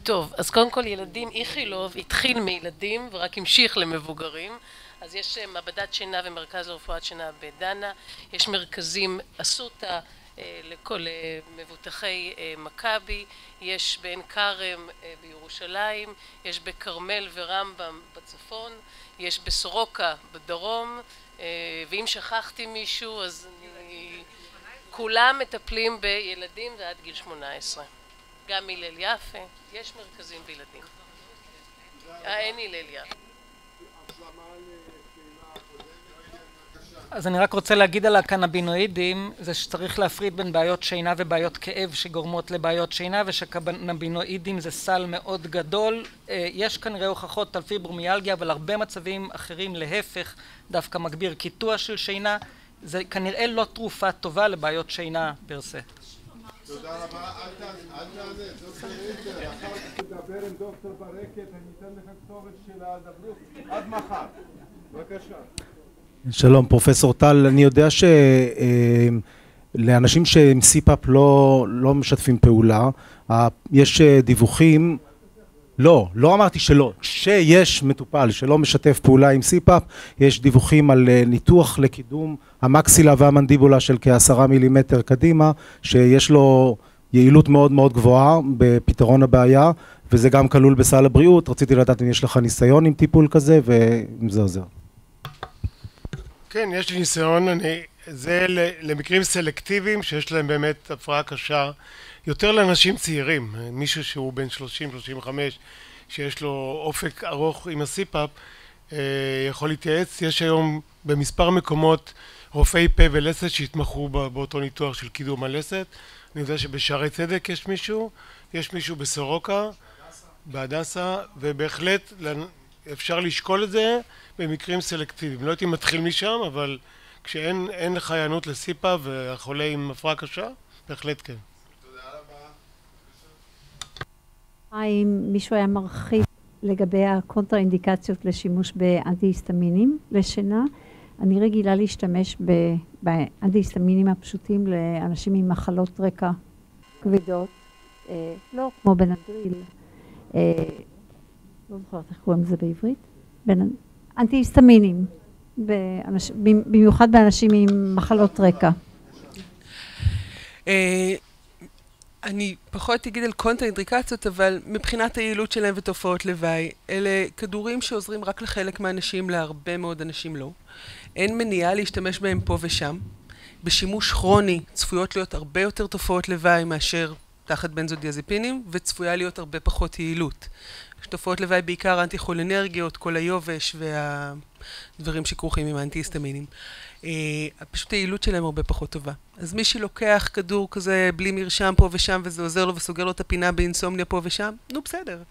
טוב, אז קודם כל ילדים, איכילוב התחיל מילדים ורק המשיך למבוגרים. אז יש מעבדת שינה ומרכז לרפואת שינה בדנה, יש מרכזים אסותא לכל מבוטחי מכבי, יש בעין כרם בירושלים, יש בכרמל ורמב"ם בצפון, יש בסורוקה בדרום, ואם שכחתי מישהו אז אני... כולם מטפלים בילדים ועד גיל 18. גם הלל יפה, יש מרכזים בילדים. אין הלל יפה. אז אני רק רוצה להגיד על הקנבינואידים, זה שצריך להפריד בין בעיות שינה ובעיות כאב שגורמות לבעיות שינה, ושקנבינואידים זה סל מאוד גדול. יש כנראה הוכחות על פיברומיאלגיה, אבל הרבה מצבים אחרים להפך, דווקא מגביר קיטוע של שינה. זה כנראה לא תרופה טובה לבעיות שינה פרסה. תודה רבה, אל תענה, דוקטור ריטר, אחר כך תדבר עם דוקטור ברקת, אני אתן לך כתובת של הדברות, עד מחר, בבקשה. שלום, פרופסור טל, אני יודע שלאנשים שהם CPAP לא, לא משתפים פעולה, יש דיווחים לא, לא אמרתי שלא, שיש מטופל שלא משתף פעולה עם סיפאפ, יש דיווחים על אה, ניתוח לקידום המקסילה והמנדיבולה של כעשרה מילימטר קדימה, שיש לו יעילות מאוד מאוד גבוהה בפתרון הבעיה, וזה גם כלול בסל הבריאות, רציתי לדעת אם יש לך ניסיון עם טיפול כזה, ואם זה עוזר. כן, יש לי ניסיון, אני, זה למקרים סלקטיביים שיש להם באמת הפרעה קשה, יותר לאנשים צעירים, מישהו שהוא בן 30-35 שיש לו אופק ארוך עם הסיפאפ אה, יכול להתייעץ, יש היום במספר מקומות רופאי פה ולסת שהתמחו באותו ניתוח של קידום הלסת, אני יודע שבשערי צדק יש מישהו, יש מישהו בסורוקה, בהדסה, ובהחלט אפשר לשקול את זה במקרים סלקטיביים. לא הייתי מתחיל משם, אבל כשאין לך היענות לסיפה והחולה עם הפרעה קשה, בהחלט כן. האם מישהו היה מרחיב לגבי הקונטרה אינדיקציות לשימוש באנטי היסטמינים לשינה? אני רגילה להשתמש באנטי היסטמינים הפשוטים לאנשים עם מחלות רקע כבדות, אה, לא כמו בנדריל, אה, לא זוכרת איך קוראים לזה בעברית, אנטי היסטמינים, במיוחד באנשים עם מחלות רקע. אה, אני פחות אגיד על קונטרה-אינדיקציות, אבל מבחינת היעילות שלהם ותופעות לוואי, אלה כדורים שעוזרים רק לחלק מהאנשים, להרבה מאוד אנשים לא. אין מניעה להשתמש בהם פה ושם. בשימוש כרוני צפויות להיות הרבה יותר תופעות לוואי מאשר תחת בנזודיאזיפינים, וצפויה להיות הרבה פחות יעילות. יש תופעות לוואי בעיקר אנטי-חולנרגיות, כל היובש והדברים שכרוכים עם האנטי-היסטמינים. אה, פשוט היעילות שלהם הרבה פחות טובה. אז מי שלוקח כדור כזה בלי מרשם פה ושם וזה עוזר לו וסוגר לו את הפינה באינסומניה פה ושם, נו בסדר.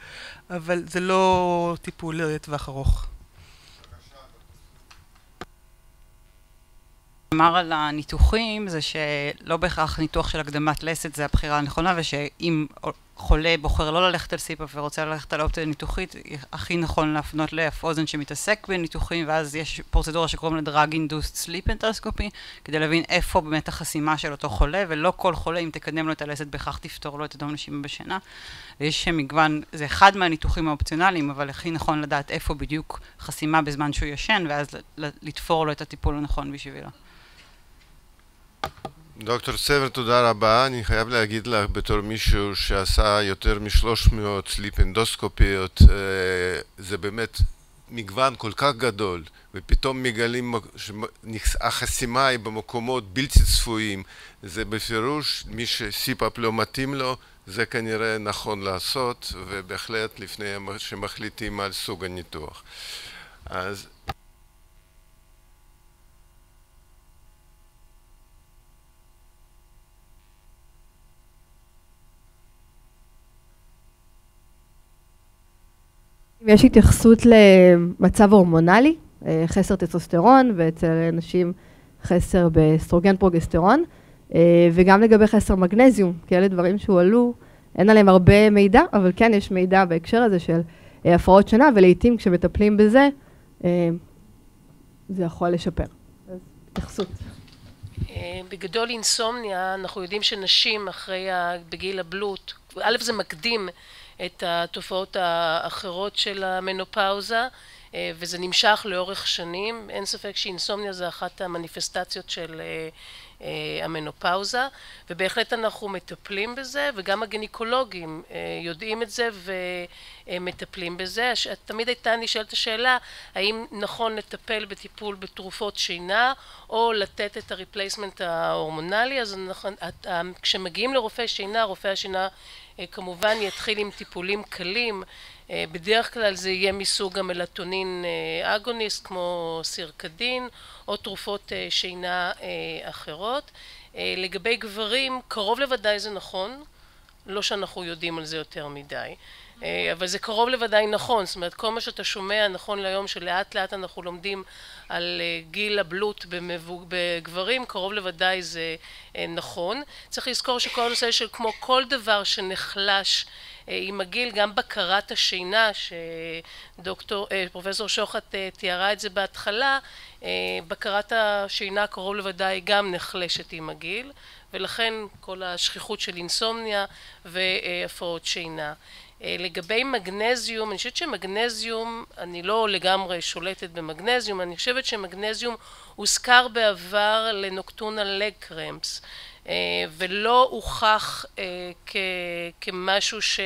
אבל זה לא טיפול לטווח ארוך. אמר על הניתוחים זה שלא בהכרח ניתוח של הקדמת לסת זה הבחירה הנכונה ושאם חולה בוחר לא ללכת על CPAP ורוצה ללכת על האופציה הניתוחית הכי נכון להפנות לאף אוזן שמתעסק בניתוחים ואז יש פרוצדורה שקוראים לה drug induced sleep endoscopy כדי להבין איפה באמת החסימה של אותו חולה ולא כל חולה אם תקדם לו את הלסת בהכרח תפתור לו את אדום נשימה בשינה. ויש מגוון, זה אחד מהניתוחים האופציונליים אבל הכי נכון לדעת איפה בדיוק חסימה בזמן שהוא ישן ואז לתפור לו את הטיפול הנכון בשבילו דוקטור סבר, תודה רבה. אני חייב להגיד לך, בתור מישהו שעשה יותר משלוש מאות סליפנדוסקופיות, אה, זה באמת מגוון כל כך גדול, ופתאום מגלים שהחסימה היא במקומות בלתי צפויים. זה בפירוש, מי שסיפאפ לא מתאים לו, זה כנראה נכון לעשות, ובהחלט לפני שמחליטים על סוג הניתוח. אז יש התייחסות למצב הורמונלי, אה, חסר טסטוסטרון, ואצל נשים חסר באסטרוגן פרוגסטרון, אה, וגם לגבי חסר מגנזיום, כי אלה דברים שהועלו, אין עליהם הרבה מידע, אבל כן יש מידע בהקשר הזה של אה, הפרעות שינה, ולעיתים כשמטפלים בזה, זה יכול לשפר. התייחסות. בגדול אינסומניה, אנחנו יודעים שנשים אחרי, בגיל הבלות, זה מקדים את התופעות האחרות של המנופאוזה אה, וזה נמשך לאורך שנים. אין ספק שאינסומניה זה אחת המניפסטציות של אה, אה, המנופאוזה ובהחלט אנחנו מטפלים בזה וגם הגניקולוגים יודעים את זה ומטפלים בזה. תמיד הייתה נשאלת השאלה האם נכון לטפל בטיפול בתרופות שינה או לתת את ה replacement ההורמונלי אז נכון, כשמגיעים לרופא שינה רופא השינה כמובן יתחיל עם טיפולים קלים, אה, בדרך כלל זה יהיה מסוג המלטונין אה, אגוניסט כמו סירקדין או תרופות שינה אחרות. לגבי גברים קרוב לוודאי זה נכון, לא שאנחנו יודעים על זה יותר מדי. אבל זה קרוב לוודאי נכון, זאת אומרת כל מה שאתה שומע נכון להיום שלאט לאט אנחנו לומדים על גיל הבלוט בגברים, קרוב לוודאי זה נכון. צריך לזכור שכל הנושא של כמו כל דבר שנחלש עם הגיל, גם בקרת השינה, שדוקטור, פרופסור שוחט תיארה את זה בהתחלה, בקרת השינה קרוב לוודאי גם נחלשת עם הגיל, ולכן כל השכיחות של אינסומניה והפרעות שינה. לגבי מגנזיום, אני חושבת שמגנזיום, אני לא לגמרי שולטת במגנזיום, אני חושבת שמגנזיום הוזכר בעבר לנוקטונה לג קרמפס ולא הוכח כמשהו ש...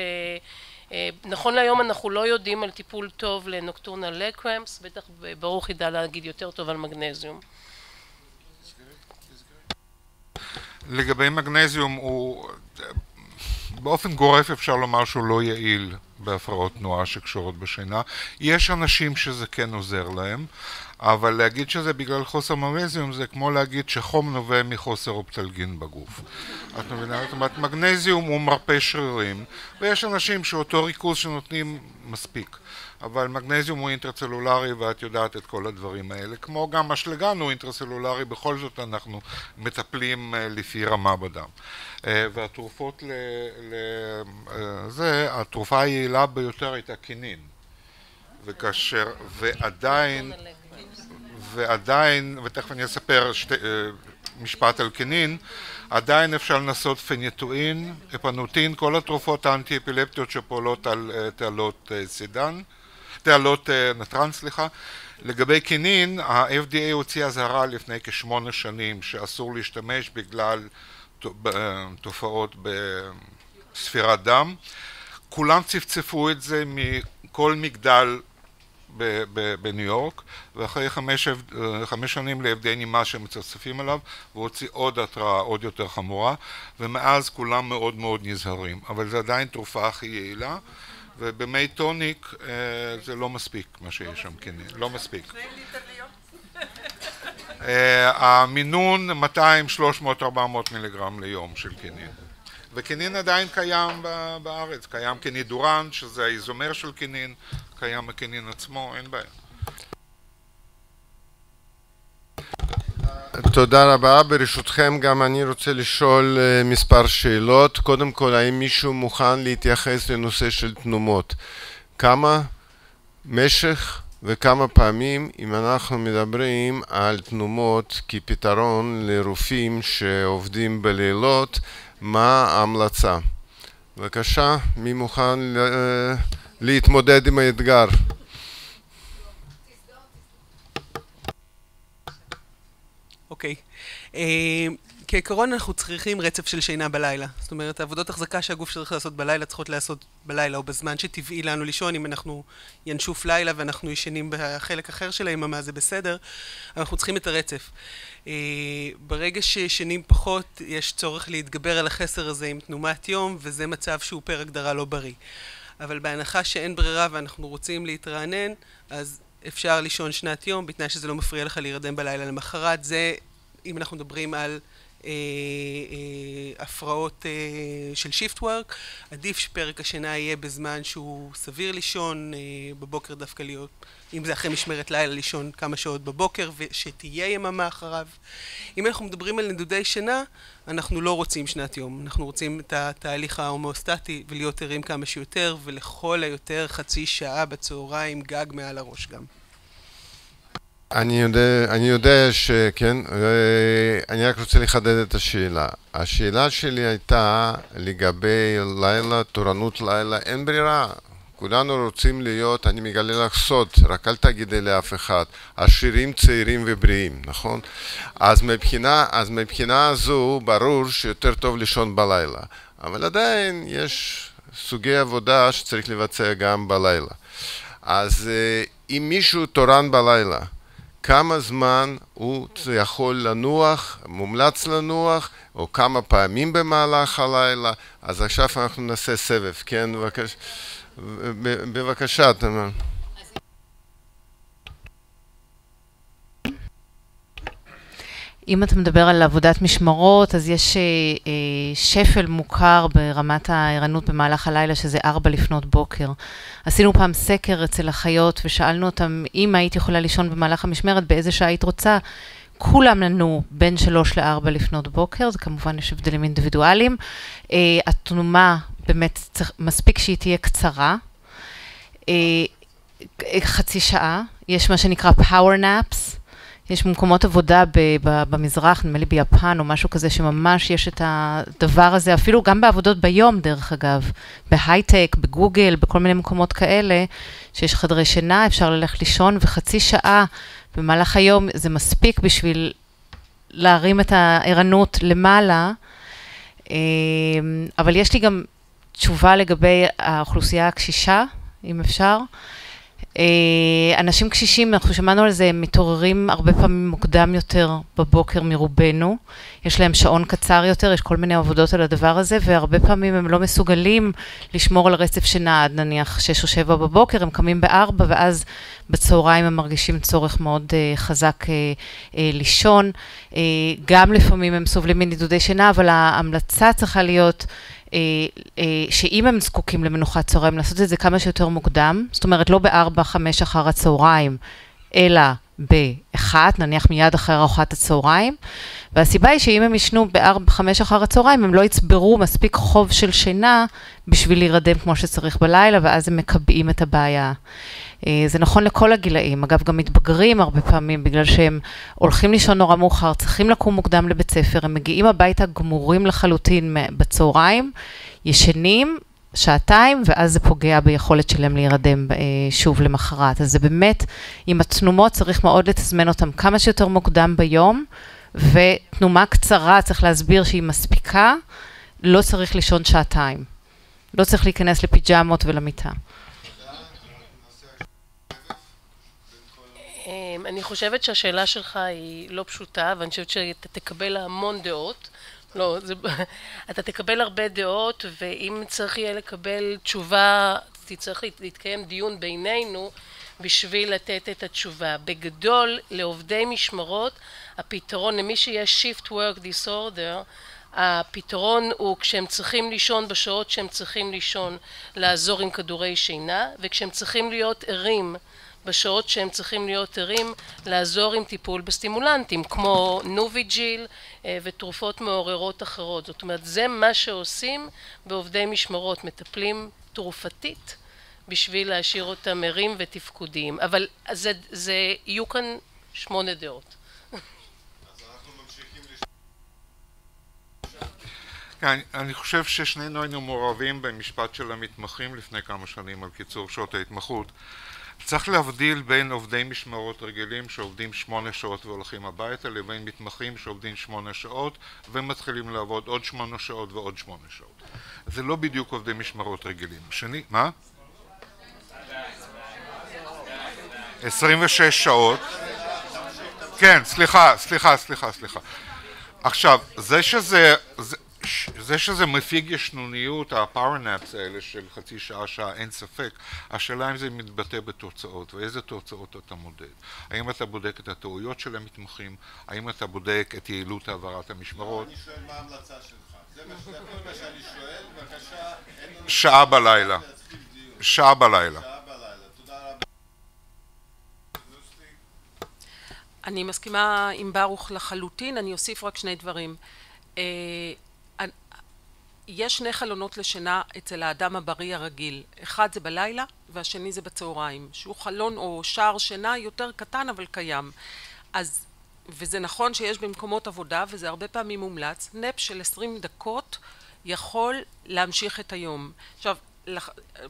נכון להיום אנחנו לא יודעים על טיפול טוב לנוקטונה לג קרמפס, בטח ברוך ידע להגיד יותר טוב על מגנזיום. לגבי מגנזיום הוא באופן גורף אפשר לומר שהוא לא יעיל בהפרעות תנועה שקשורות בשינה. יש אנשים שזה כן עוזר להם, אבל להגיד שזה בגלל חוסר מגנזיום זה כמו להגיד שחום נובע מחוסר אופטלגין בגוף. את מבינה? זאת אומרת, מגנזיום הוא מרפא שרירים, ויש אנשים שאותו ריכוז שנותנים מספיק. אבל מגנזיום הוא אינטרצלולרי ואת יודעת את כל הדברים האלה. כמו גם אשלגן הוא אינטרצלולרי, בכל זאת אנחנו מטפלים לפי רמה בדם. והתרופות לזה, התרופה היעילה ביותר הייתה קינין. וכאשר, ועדיין, ועדיין, ותכף אני אספר שתי, משפט על קינין, עדיין אפשר לנסות פניטואין, אפנוטין, כל התרופות האנטי-אפילפטיות שפועלות על תעלות סידן, תעלות נתרן, סליחה. לגבי קינין, ה-FDA הוציא אזהרה לפני כשמונה שנים שאסור להשתמש בגלל תופעות בספירת דם. כולם צפצפו את זה מכל מגדל בניו יורק, ואחרי חמש, חמש שנים ל-FDA נמאס שהם מצפצפים עליו, והוא הוציא עוד התראה עוד יותר חמורה, ומאז כולם מאוד מאוד נזהרים. אבל זה עדיין תרופה הכי יעילה, ובמי טוניק זה לא מספיק מה שיש שם, כן, לא מספיק. המינון 200, 300, 400 מיליגרם ליום של קינין. וקינין עדיין קיים בארץ, קיים קנידורן, שזה האיזומר של קינין, קיים הקינין עצמו, אין בעיה. תודה רבה. ברשותכם גם אני רוצה לשאול מספר שאלות. קודם כל, האם מישהו מוכן להתייחס לנושא של תנומות? כמה משך וכמה פעמים אם אנחנו מדברים על תנומות כפתרון לרופאים שעובדים בלילות, מה ההמלצה? בבקשה, מי מוכן להתמודד עם האתגר? אוקיי. כעקרון אנחנו צריכים רצף של שינה בלילה. זאת אומרת, העבודות החזקה שהגוף צריך לעשות בלילה צריכות לעשות בלילה או בזמן שטבעי לנו לישון. אם אנחנו ינשוף לילה ואנחנו ישנים בחלק אחר של היממה זה בסדר, אנחנו צריכים את הרצף. ברגע שישנים פחות יש צורך להתגבר על החסר הזה עם תנומת יום וזה מצב שהוא פר הגדרה לא בריא. אבל בהנחה שאין ברירה ואנחנו רוצים להתרענן אז אפשר לישון שנת יום בתנאי שזה לא מפריע לך להירדם בלילה למחרת. זה אם אנחנו מדברים על הפרעות של shift work, עדיף שפרק השינה יהיה בזמן שהוא סביר לישון, בבוקר דווקא להיות, אם זה אחרי משמרת לילה לישון כמה שעות בבוקר ושתהיה יממה אחריו. אם אנחנו מדברים על נדודי שינה, אנחנו לא רוצים שנת יום, אנחנו רוצים את התהליך ההומואוסטטי ולהיות ערים כמה שיותר ולכל היותר חצי שעה בצהריים גג מעל הראש גם. אני יודע, אני יודע שכן, אני רק רוצה לחדד את השאלה. השאלה שלי הייתה לגבי לילה, תורנות לילה, אין ברירה. כולנו רוצים להיות, אני מגלה לך סוד, רק אל תגידי לאף אחד, עשירים, צעירים ובריאים, נכון? אז מבחינה, אז מבחינה הזו ברור שיותר טוב לישון בלילה. אבל עדיין יש סוגי עבודה שצריך לבצע גם בלילה. אז אם מישהו תורן בלילה, כמה זמן הוא יכול לנוח, מומלץ לנוח, או כמה פעמים במהלך הלילה. אז עכשיו אנחנו נעשה סבב, כן? בבקשה, תמר. אם אתה מדבר על עבודת משמרות, אז יש שפל מוכר ברמת הערנות במהלך הלילה, שזה ארבע לפנות בוקר. עשינו פעם סקר אצל אחיות ושאלנו אותם, אם היית יכולה לישון במהלך המשמרת, באיזה שעה היית רוצה? כולם ענו בין שלוש לארבע לפנות בוקר, זה כמובן יש הבדלים אינדיבידואליים. התנומה באמת מספיק שהיא תהיה קצרה. חצי שעה, יש מה שנקרא power naps. יש מקומות עבודה במזרח, נדמה לי ביפן או משהו כזה, שממש יש את הדבר הזה, אפילו גם בעבודות ביום, דרך אגב, בהייטק, בגוגל, בכל מיני מקומות כאלה, שיש חדרי שינה, אפשר ללכת לישון, וחצי שעה במהלך היום זה מספיק בשביל להרים את הערנות למעלה. אמ, אבל יש לי גם תשובה לגבי האוכלוסייה הקשישה, אם אפשר. אה, אנשים קשישים, אנחנו שמענו על זה, הם מתעוררים הרבה פעמים מוקדם יותר בבוקר מרובנו. יש להם שעון קצר יותר, יש כל מיני עבודות על הדבר הזה, והרבה פעמים הם לא מסוגלים לשמור על רצף שינה עד נניח שש או שבע בבוקר, הם קמים בארבע, ואז בצהריים הם מרגישים צורך מאוד uh, חזק uh, uh, לישון. Uh, גם לפעמים הם סובלים מנדודי שינה, אבל ההמלצה צריכה להיות שאם הם זקוקים למנוחת צהריים, לעשות את זה כמה שיותר מוקדם, זאת אומרת לא בארבע, חמש אחר הצהריים, אלא באחת, נניח מיד אחרי ארוחת הצהריים, והסיבה היא שאם הם ישנו בארבע, חמש אחר הצהריים, הם לא יצברו מספיק חוב של שינה בשביל להירדם כמו שצריך בלילה, ואז הם מקבעים את הבעיה. אה, זה נכון לכל הגילאים, אגב גם מתבגרים הרבה פעמים בגלל שהם הולכים לישון נורא מאוחר, צריכים לקום מוקדם לבית ספר, הם מגיעים הביתה גמורים לחלוטין בצהריים, ישנים שעתיים, ואז זה פוגע ביכולת שלהם להירדם אה, שוב למחרת. אז זה באמת, עם התנומות צריך מאוד לתזמן אותם כמה שיותר מוקדם ביום, ותנומה קצרה, צריך להסביר שהיא מספיקה, לא צריך לישון שעתיים. לא צריך להיכנס לפיג'מות ולמיטה. אמ, אני חושבת שהשאלה שלך היא לא פשוטה, ואני חושבת שאתה תקבל המון דעות. לא, זה, [LAUGHS] אתה תקבל הרבה דעות, ואם צריך יהיה לקבל תשובה, תצטרך להתקיים דיון בינינו בשביל לתת את התשובה. בגדול, לעובדי משמרות, הפתרון, למי שיש shift work disorder, הפתרון הוא כשהם צריכים לישון בשעות שהם צריכים לישון, לעזור עם כדורי שינה, וכשהם צריכים להיות ערים בשעות שהם צריכים להיות ערים לעזור עם טיפול בסטימולנטים כמו נוביג'יל אה, ותרופות מעוררות אחרות. זאת אומרת זה מה שעושים בעובדי משמרות מטפלים תרופתית בשביל להשאיר אותם ערים ותפקודיים. אבל זה, זה יהיו כאן שמונה דעות אני חושב ששנינו היינו מעורבים במשפט של המתמחים לפני כמה שנים על קיצור שעות ההתמחות. צריך להבדיל בין עובדי משמרות רגילים שעובדים שמונה שעות והולכים הביתה לבין מתמחים שעובדים שמונה שעות ומתחילים לעבוד עוד שמונה שעות ועוד שמונה שעות. זה לא בדיוק עובדי משמרות רגילים. שני, מה? 26 שעות. כן, סליחה, סליחה, סליחה, סליחה. עכשיו, זה שזה זה, זה שזה מפיג ישנוניות, ה power naps האלה של חצי שעה, שעה, אין ספק. השאלה אם זה מתבטא בתוצאות, ואיזה תוצאות אתה מודד. האם אתה בודק את הטעויות של המתמחים, האם אתה בודק את יעילות העברת המשמרות. אני שואל מה ההמלצה שלך. זה כל מה שאני שואל, בבקשה, שעה בלילה. שעה בלילה. אני מסכימה עם ברוך לחלוטין, אני אוסיף רק שני דברים. אה, יש שני חלונות לשינה אצל האדם הבריא הרגיל, אחד זה בלילה והשני זה בצהריים, שהוא חלון או שער שינה יותר קטן אבל קיים. אז, וזה נכון שיש במקומות עבודה וזה הרבה פעמים מומלץ, נפ של עשרים דקות יכול להמשיך את היום. עכשיו,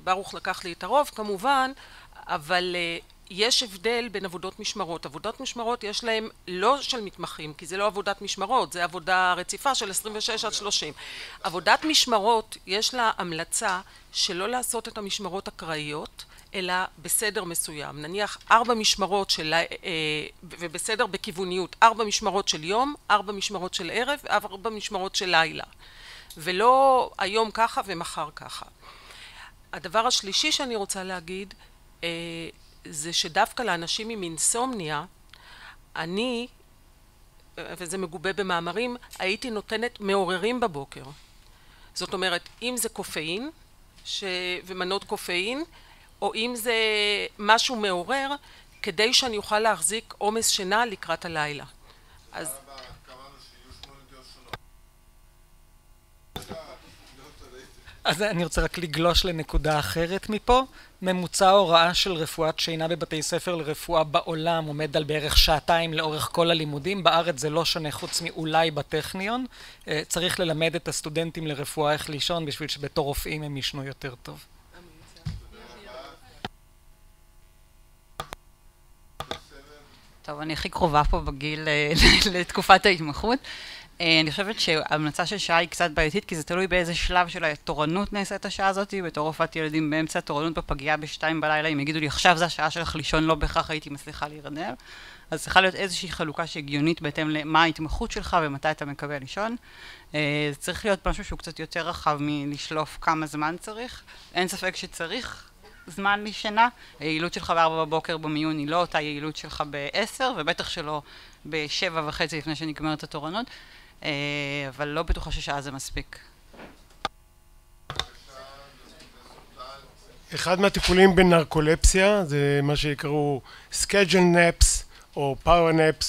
ברוך לקח לי את הרוב כמובן, אבל uh, יש הבדל בין עבודות משמרות. עבודות משמרות יש להם לא של מתמחים, כי זה לא עבודת משמרות, זה עבודה רציפה של 26 עד 30. עבודת משמרות יש לה המלצה שלא לעשות את המשמרות אקראיות, אלא בסדר מסוים. נניח ארבע משמרות של, אה, ובסדר בכיווניות, ארבע משמרות של יום, ארבע משמרות של ערב, ארבע משמרות של לילה. ולא היום ככה ומחר ככה. הדבר השלישי שאני רוצה להגיד, אה, זה שדווקא לאנשים עם אינסומניה, אני, וזה מגובה במאמרים, הייתי נותנת מעוררים בבוקר. זאת אומרת, אם זה קופאין ש... ומנות קופאין, או אם זה משהו מעורר, כדי שאני אוכל להחזיק עומס שינה לקראת הלילה. אז... אז אני רוצה רק לגלוש לנקודה אחרת מפה, ממוצע ההוראה של רפואת שינה בבתי ספר לרפואה בעולם עומד על בערך שעתיים לאורך כל הלימודים, בארץ זה לא שונה חוץ מאולי בטכניון, צריך ללמד את הסטודנטים לרפואה איך לישון בשביל שבתור רופאים הם יישנו יותר טוב. טוב, אני הכי קרובה פה בגיל [LAUGHS] לתקופת ההתמחות. אני חושבת שההמלצה של שעה היא קצת בעייתית, כי זה תלוי באיזה שלב של התורנות נעשית השעה הזאת. בתור רופאת ילדים באמצע התורנות בפגייה בשתיים בלילה, אם יגידו לי עכשיו זה השעה שלך לישון, לא בהכרח הייתי מצליחה להירדם. אז צריכה להיות איזושהי חלוקה שהגיונית בהתאם למה ההתמחות שלך ומתי אתה מקבל לישון. זה צריך להיות משהו שהוא קצת יותר רחב מלשלוף כמה זמן צריך. אין ספק שצריך זמן לשינה. היעילות שלך בארבע בבוקר במיון היא לא אותה יעילות שלך בעשר, ובטח שלא בשבע וחצי לפני שנגמרת התורנות. אבל לא בטוחה ששעה זה מספיק. אחד מהטיפולים בנרקולפסיה זה מה שיקראו schedule naps או power naps.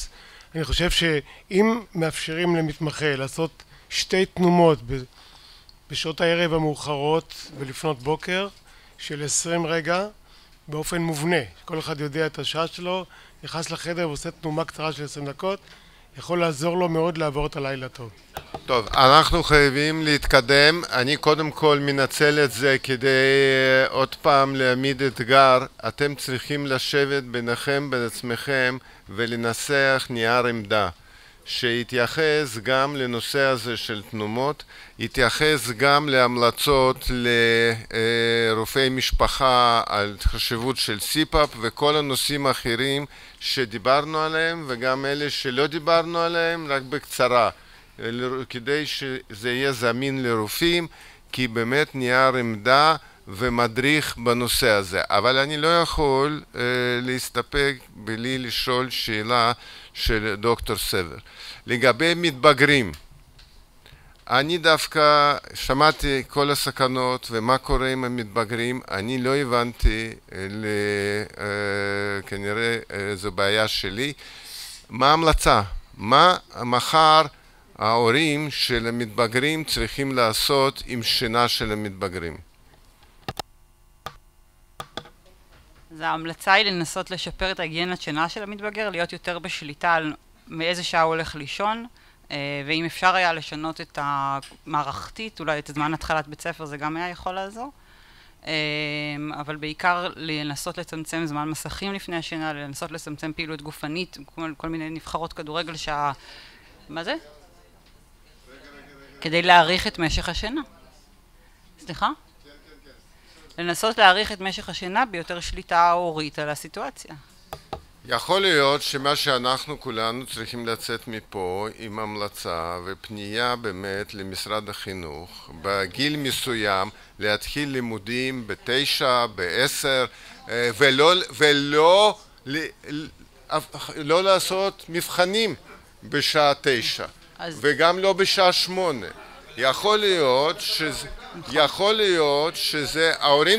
אני חושב שאם מאפשרים למתמחה לעשות שתי תנומות בשעות הערב המאוחרות ולפנות בוקר של עשרים רגע באופן מובנה, כל אחד יודע את השעה שלו, נכנס לחדר ועושה תנומה קצרה של עשרים דקות יכול לעזור לו מאוד לעבור את הלילה טוב. טוב, אנחנו חייבים להתקדם. אני קודם כל מנצל את זה כדי עוד פעם להעמיד אתגר. אתם צריכים לשבת ביניכם, בין עצמכם, ולנסח נייר עמדה. שיתייחס גם לנושא הזה של תנומות, יתייחס גם להמלצות לרופאי משפחה על חשיבות של סיפאפ וכל הנושאים האחרים שדיברנו עליהם וגם אלה שלא דיברנו עליהם, רק בקצרה, כדי שזה יהיה זמין לרופאים, כי באמת נייר עמדה ומדריך בנושא הזה. אבל אני לא יכול להסתפק בלי לשאול שאלה של דוקטור סבר. לגבי מתבגרים, אני דווקא שמעתי כל הסכנות ומה קורה עם המתבגרים, אני לא הבנתי, כנראה זו בעיה שלי, מה ההמלצה? מה מחר ההורים של המתבגרים צריכים לעשות עם שינה של המתבגרים? אז ההמלצה היא לנסות לשפר את ההיגיינת שינה של המתבגר, להיות יותר בשליטה על מאיזה שעה הוא הולך לישון, ואם אפשר היה לשנות את המערכתית, אולי את זמן התחלת בית ספר, זה גם היה יכול לעזור. אבל בעיקר לנסות לצמצם זמן מסכים לפני השינה, לנסות לצמצם פעילות גופנית, כל מיני נבחרות כדורגל שה... מה זה? כדי להאריך את משך השינה. סליחה? לנסות להאריך את משך השינה ביותר שליטה הורית על הסיטואציה. יכול להיות שמה שאנחנו כולנו צריכים לצאת מפה עם המלצה ופנייה באמת למשרד החינוך בגיל מסוים להתחיל לימודים בתשע, בעשר ולא, ולא לא לעשות מבחנים בשעה תשע אז... וגם לא בשעה שמונה יכול להיות שזה יכול להיות שזה,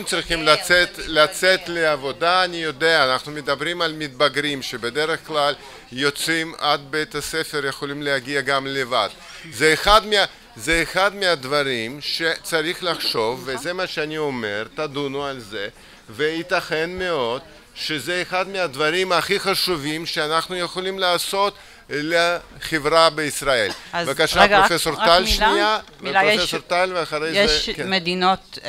צריכים לצאת, לצאת לעבודה, אני יודע, אנחנו מדברים על מתבגרים שבדרך כלל יוצאים עד בית הספר, יכולים להגיע גם לבד. זה אחד, מה, זה אחד מהדברים שצריך לחשוב, וזה מה שאני אומר, תדונו על זה, וייתכן מאוד שזה אחד מהדברים הכי חשובים שאנחנו יכולים לעשות לחברה בישראל. בבקשה, פרופסור טל שנייה, פרופסור טל ואחרי זה... יש מדינות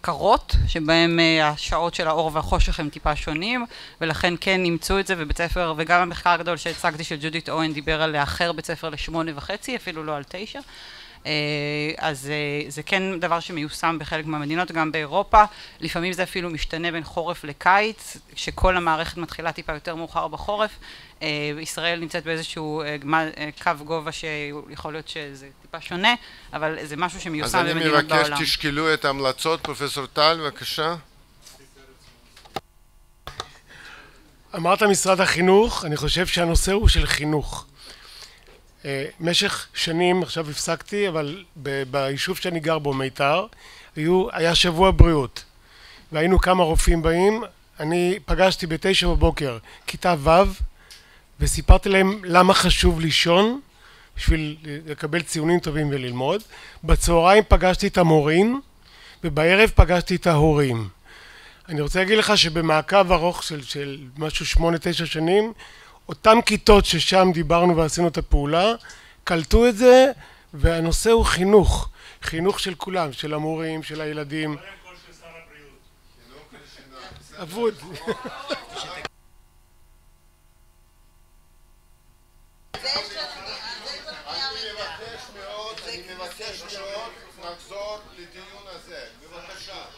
קרות, שבהן השעות של האור והחושך הם טיפה שונים, ולכן כן אימצו את זה בבית ספר, וגם המחקר הגדול שהצגתי של ג'ודית אוהן דיבר על לאחר בית ספר לשמונה וחצי, אפילו לא על תשע. אז זה כן דבר שמיושם בחלק מהמדינות, גם באירופה, לפעמים זה אפילו משתנה בין חורף לקיץ, שכל המערכת מתחילה טיפה יותר מאוחר בחורף, ישראל נמצאת באיזשהו קו גובה שיכול להיות שזה טיפה שונה, אבל זה משהו שמיושם במדינות בעולם. אז אני מבקש תשקלו את ההמלצות, פרופסור טל, בבקשה. אמרת משרד החינוך, אני חושב שהנושא הוא של חינוך. משך שנים, עכשיו הפסקתי, אבל ביישוב שאני גר בו, מיתר, היו, היה שבוע בריאות. והיינו כמה רופאים באים, אני פגשתי בתשע בבוקר כיתה ו' וסיפרתי להם למה חשוב לישון בשביל לקבל ציונים טובים וללמוד, בצהריים פגשתי את המורים ובערב פגשתי את ההורים. אני רוצה להגיד לך שבמעקב ארוך של, של משהו שמונה תשע שנים אותן כיתות ששם דיברנו ועשינו את הפעולה קלטו את זה והנושא הוא חינוך. חינוך של כולם של המורים של הילדים. אבוד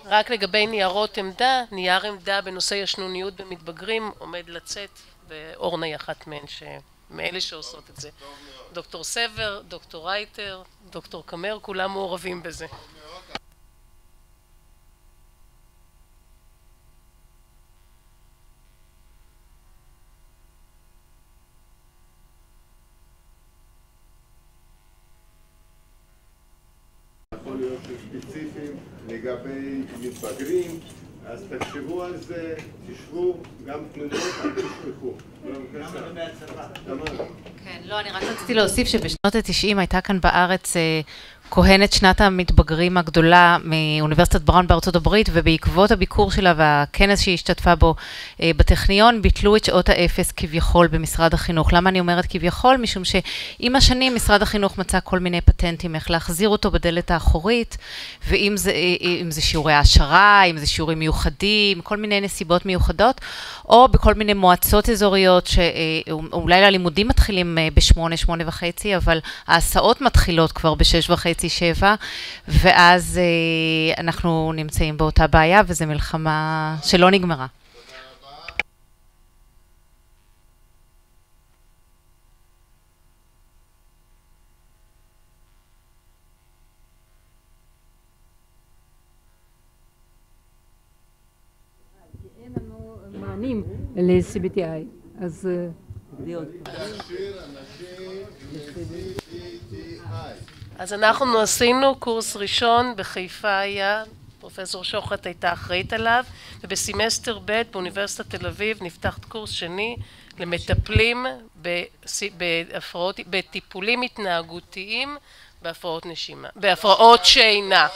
רק לגבי ניירות עמדה, נייר עמדה בנושא ישנוניות במתבגרים עומד לצאת ואורנה היא אחת מהן, מאלה שעושות את זה. דוקטור סבר, דוקטור רייטר, דוקטור קמר, כולם מעורבים בזה. לגבי מתבגרים, אז תחשבו על זה, תשבו, גם תלונות, אל תשכחו. גם לגבי הצבא. כן, לא, אני רק רציתי להוסיף שבשנות התשעים הייתה כאן בארץ כהנת שנת המתבגרים הגדולה מאוניברסיטת בראון בארצות הברית ובעקבות הביקור שלה והכנס שהיא השתתפה בו בטכניון ביטלו את שעות האפס כביכול במשרד החינוך. למה אני אומרת כביכול? משום שעם השנים משרד החינוך מצא כל מיני פטנטים איך להחזיר אותו בדלת האחורית ואם זה, זה שיעורי העשרה, אם זה שיעורים מיוחדים, כל מיני נסיבות מיוחדות או בכל מיני מועצות אזוריות שאולי הלימודים מתחילים בשמונה, שמונה וחצי אבל ההסעות מתחילות כבר בשש וחצי חצי שבע, ואז אה, אנחנו נמצאים באותה בעיה, וזו מלחמה שלא נגמרה. מענים ל-CBTI, אז... אז אנחנו עשינו קורס ראשון, בחיפה היה, פרופסור שוחט הייתה אחראית עליו, ובסמסטר ב' באוניברסיטת תל אביב נפתח קורס שני למטפלים בהפרעות, בטיפולים התנהגותיים בהפרעות נשימה, בהפרעות שינה